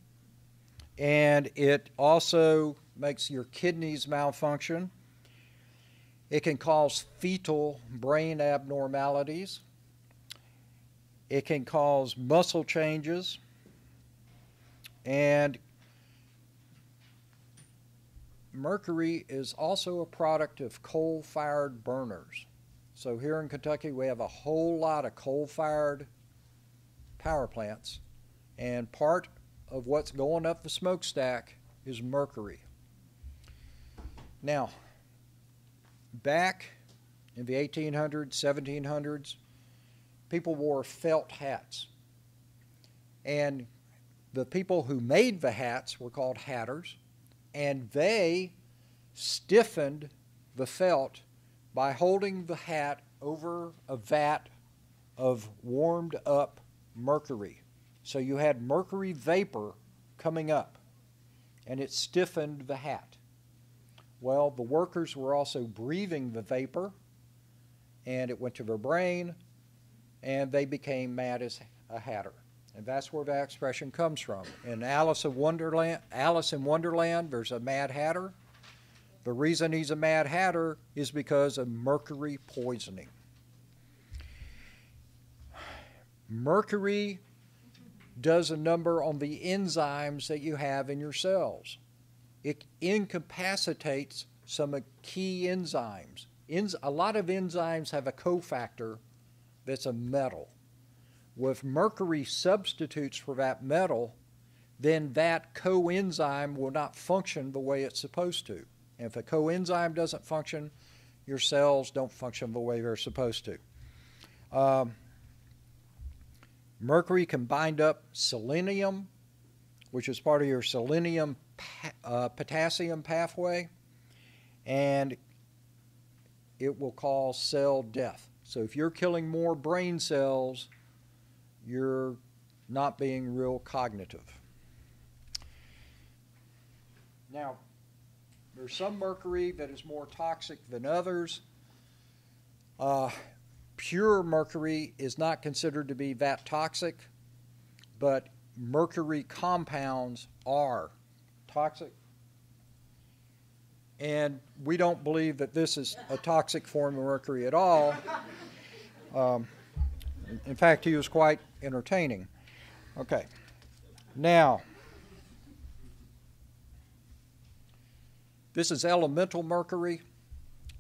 and it also makes your kidneys malfunction. It can cause fetal brain abnormalities. It can cause muscle changes. And mercury is also a product of coal fired burners. So here in Kentucky, we have a whole lot of coal fired power plants, and part of what's going up the smokestack is mercury. Now, back in the 1800s, 1700s, people wore felt hats. And the people who made the hats were called hatters, and they stiffened the felt by holding the hat over a vat of warmed up mercury. So you had mercury vapor coming up, and it stiffened the hat. Well, the workers were also breathing the vapor, and it went to their brain, and they became mad as a hatter. And that's where that expression comes from. In Alice in Wonderland, Alice in Wonderland, there's a Mad Hatter. The reason he's a Mad Hatter is because of mercury poisoning. Mercury does a number on the enzymes that you have in your cells. It incapacitates some of key enzymes. Enz- a lot of enzymes have a cofactor that's a metal. Well, if mercury substitutes for that metal, then that coenzyme will not function the way it's supposed to. And if a coenzyme doesn't function, your cells don't function the way they're supposed to. Um, mercury can bind up selenium, which is part of your selenium uh, potassium pathway, and it will cause cell death. So if you're killing more brain cells, you're not being real cognitive. Now, there's some mercury that is more toxic than others. Uh, pure mercury is not considered to be that toxic, but mercury compounds are toxic. And we don't believe that this is a toxic form of mercury at all. Um, in fact, he was quite entertaining. Okay. Now, this is elemental mercury,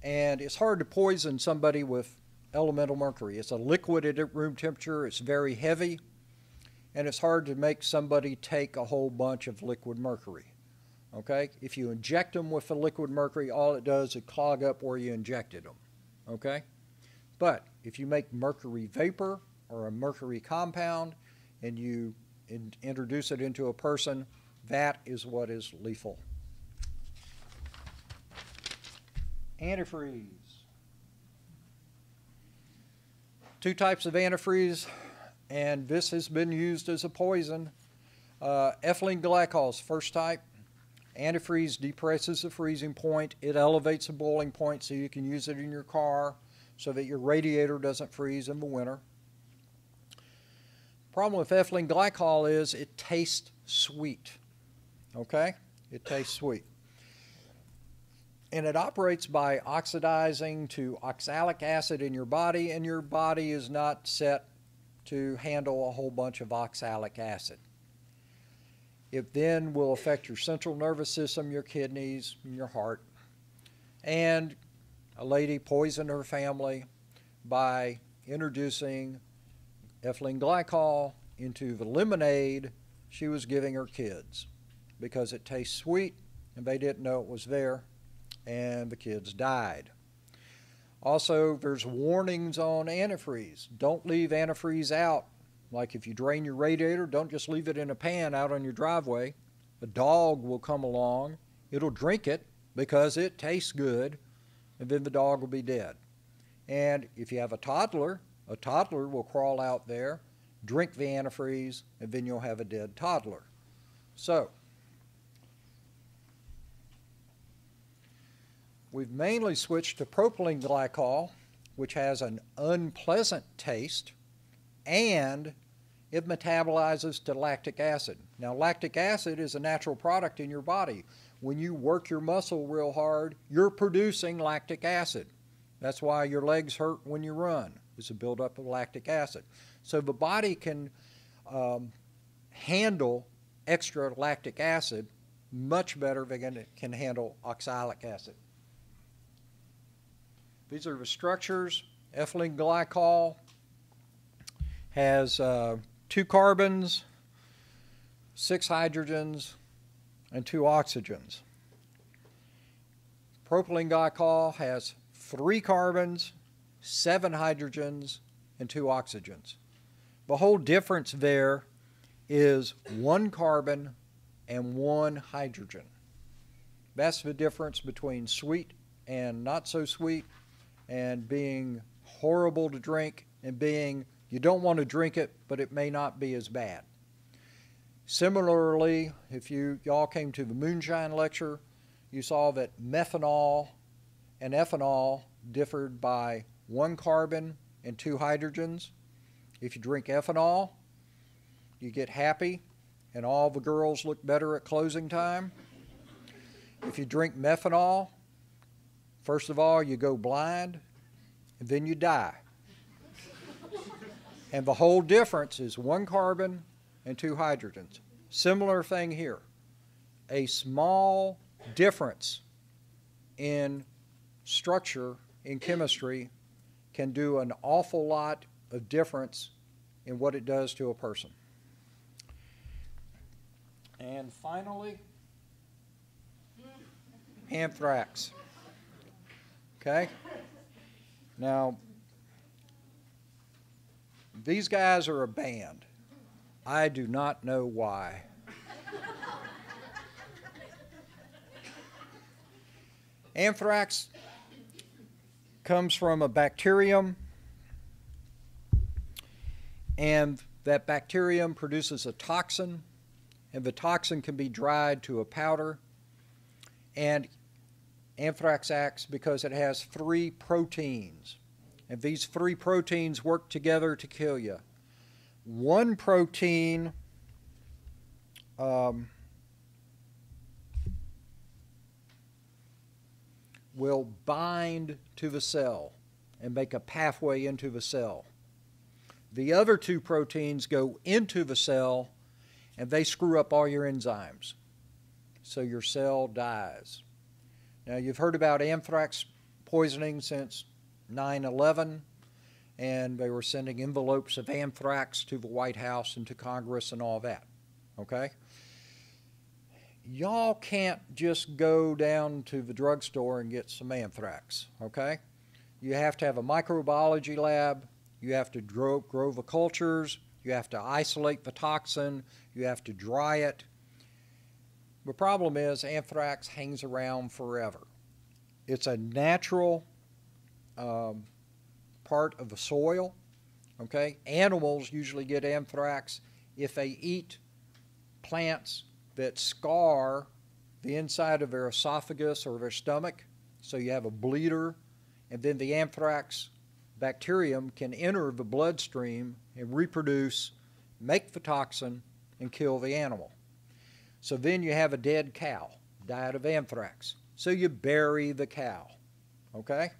and it's hard to poison somebody with elemental mercury. It's a liquid at room temperature, it's very heavy, and it's hard to make somebody take a whole bunch of liquid mercury. Okay? If you inject them with the liquid mercury, all it does is clog up where you injected them. Okay? But if you make mercury vapor or a mercury compound and you in, introduce it into a person, that is what is lethal. Antifreeze. Two types of antifreeze, and this has been used as a poison. Uh, ethylene glycol is first type. Antifreeze depresses the freezing point. It elevates the boiling point so you can use it in your car so that your radiator doesn't freeze in the winter. Problem with ethylene glycol is it tastes sweet. Okay? It tastes sweet. And it operates by oxidizing to oxalic acid in your body, and your body is not set to handle a whole bunch of oxalic acid. It then will affect your central nervous system, your kidneys, your heart. And a lady poisoned her family by introducing ethylene glycol into the lemonade she was giving her kids because it tastes sweet and they didn't know it was there and the kids died. Also, there's warnings on antifreeze. Don't leave antifreeze out like if you drain your radiator, don't just leave it in a pan out on your driveway. A dog will come along, it'll drink it because it tastes good, and then the dog will be dead. And if you have a toddler, a toddler will crawl out there, drink the antifreeze, and then you'll have a dead toddler. So, we've mainly switched to propylene glycol, which has an unpleasant taste and it metabolizes to lactic acid. Now, lactic acid is a natural product in your body. When you work your muscle real hard, you're producing lactic acid. That's why your legs hurt when you run. It's a buildup of lactic acid. So the body can um, handle extra lactic acid much better than it can handle oxalic acid. These are the structures. Ethylene glycol has uh, two carbons, six hydrogens, and two oxygens. Propylene glycol has three carbons, seven hydrogens, and two oxygens. The whole difference there is one carbon and one hydrogen. That's the difference between sweet and not so sweet, and being horrible to drink and being you don't want to drink it, but it may not be as bad. Similarly, if you y'all came to the moonshine lecture, you saw that methanol and ethanol differed by one carbon and two hydrogens. If you drink ethanol, you get happy and all the girls look better at closing time. If you drink methanol, first of all, you go blind and then you die. and the whole difference is one carbon and two hydrogens. Similar thing here. A small difference in structure in chemistry can do an awful lot of difference in what it does to a person. And finally, anthrax. Okay? Now, these guys are a band. I do not know why. Anthrax comes from a bacterium, and that bacterium produces a toxin, and the toxin can be dried to a powder. And anthrax acts because it has three proteins, and these three proteins work together to kill you. One protein um, will bind to the cell and make a pathway into the cell. The other two proteins go into the cell and they screw up all your enzymes. So your cell dies. Now, you've heard about anthrax poisoning since 9 11, and they were sending envelopes of anthrax to the White House and to Congress and all that. Okay? y'all can't just go down to the drugstore and get some anthrax, okay? You have to have a microbiology lab, you have to grow, grow the cultures, you have to isolate the toxin, you have to dry it. The problem is anthrax hangs around forever. It's a natural um, part of the soil, okay? Animals usually get anthrax if they eat plants that scar the inside of their esophagus or their stomach, so you have a bleeder, and then the anthrax bacterium can enter the bloodstream and reproduce, make the toxin, and kill the animal. So then you have a dead cow, died of anthrax. So you bury the cow. Okay?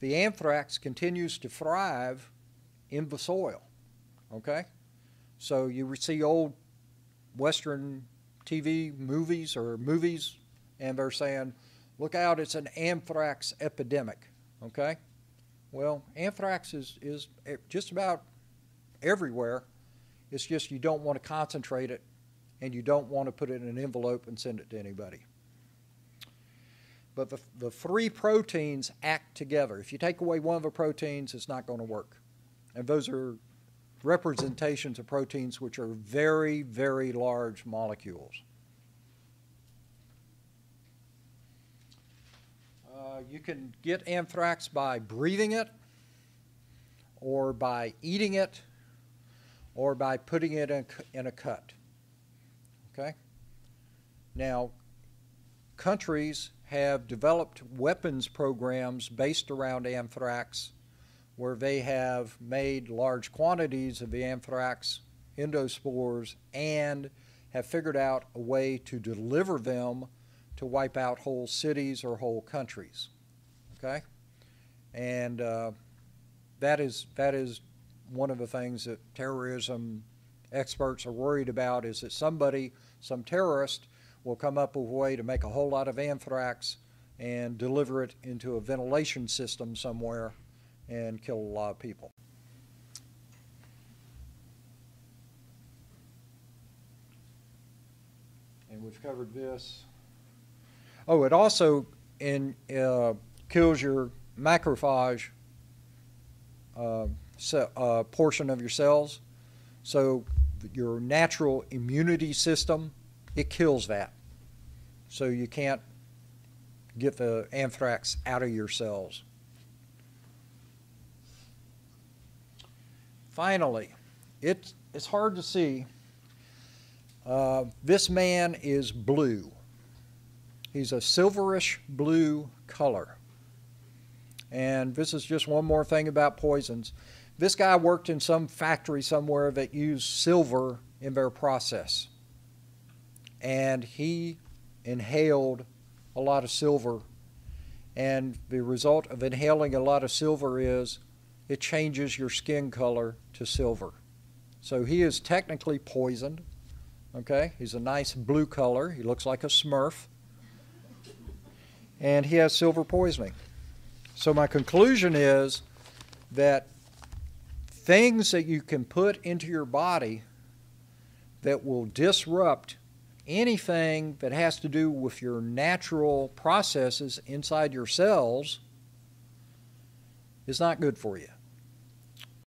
The anthrax continues to thrive in the soil. Okay? So you see old Western TV movies or movies, and they're saying, look out, it's an anthrax epidemic. Okay? Well, anthrax is, is eh, just about everywhere. It's just you don't want to concentrate it and you don't want to put it in an envelope and send it to anybody. But the, the three proteins act together. If you take away one of the proteins, it's not going to work. And those are representations of proteins which are very, very large molecules. Uh, you can get anthrax by breathing it, or by eating it, or by putting it in, in a cut. Okay? Now, countries have developed weapons programs based around anthrax where they have made large quantities of the anthrax endospores and have figured out a way to deliver them to wipe out whole cities or whole countries. Okay? And uh, that is that is one of the things that terrorism experts are worried about is that somebody, some terrorist, will come up with a way to make a whole lot of anthrax and deliver it into a ventilation system somewhere and kill a lot of people. And we've covered this. Oh, it also in, uh, kills your macrophage uh, uh, portion of your cells. So your natural immunity system, it kills that. So you can't get the anthrax out of your cells. Finally, it, it's hard to see. Uh, this man is blue. He's a silverish blue color. And this is just one more thing about poisons. This guy worked in some factory somewhere that used silver in their process. And he inhaled a lot of silver. And the result of inhaling a lot of silver is it changes your skin color to silver. So he is technically poisoned. Okay, he's a nice blue color. He looks like a smurf. And he has silver poisoning. So my conclusion is that things that you can put into your body that will disrupt anything that has to do with your natural processes inside your cells is not good for you.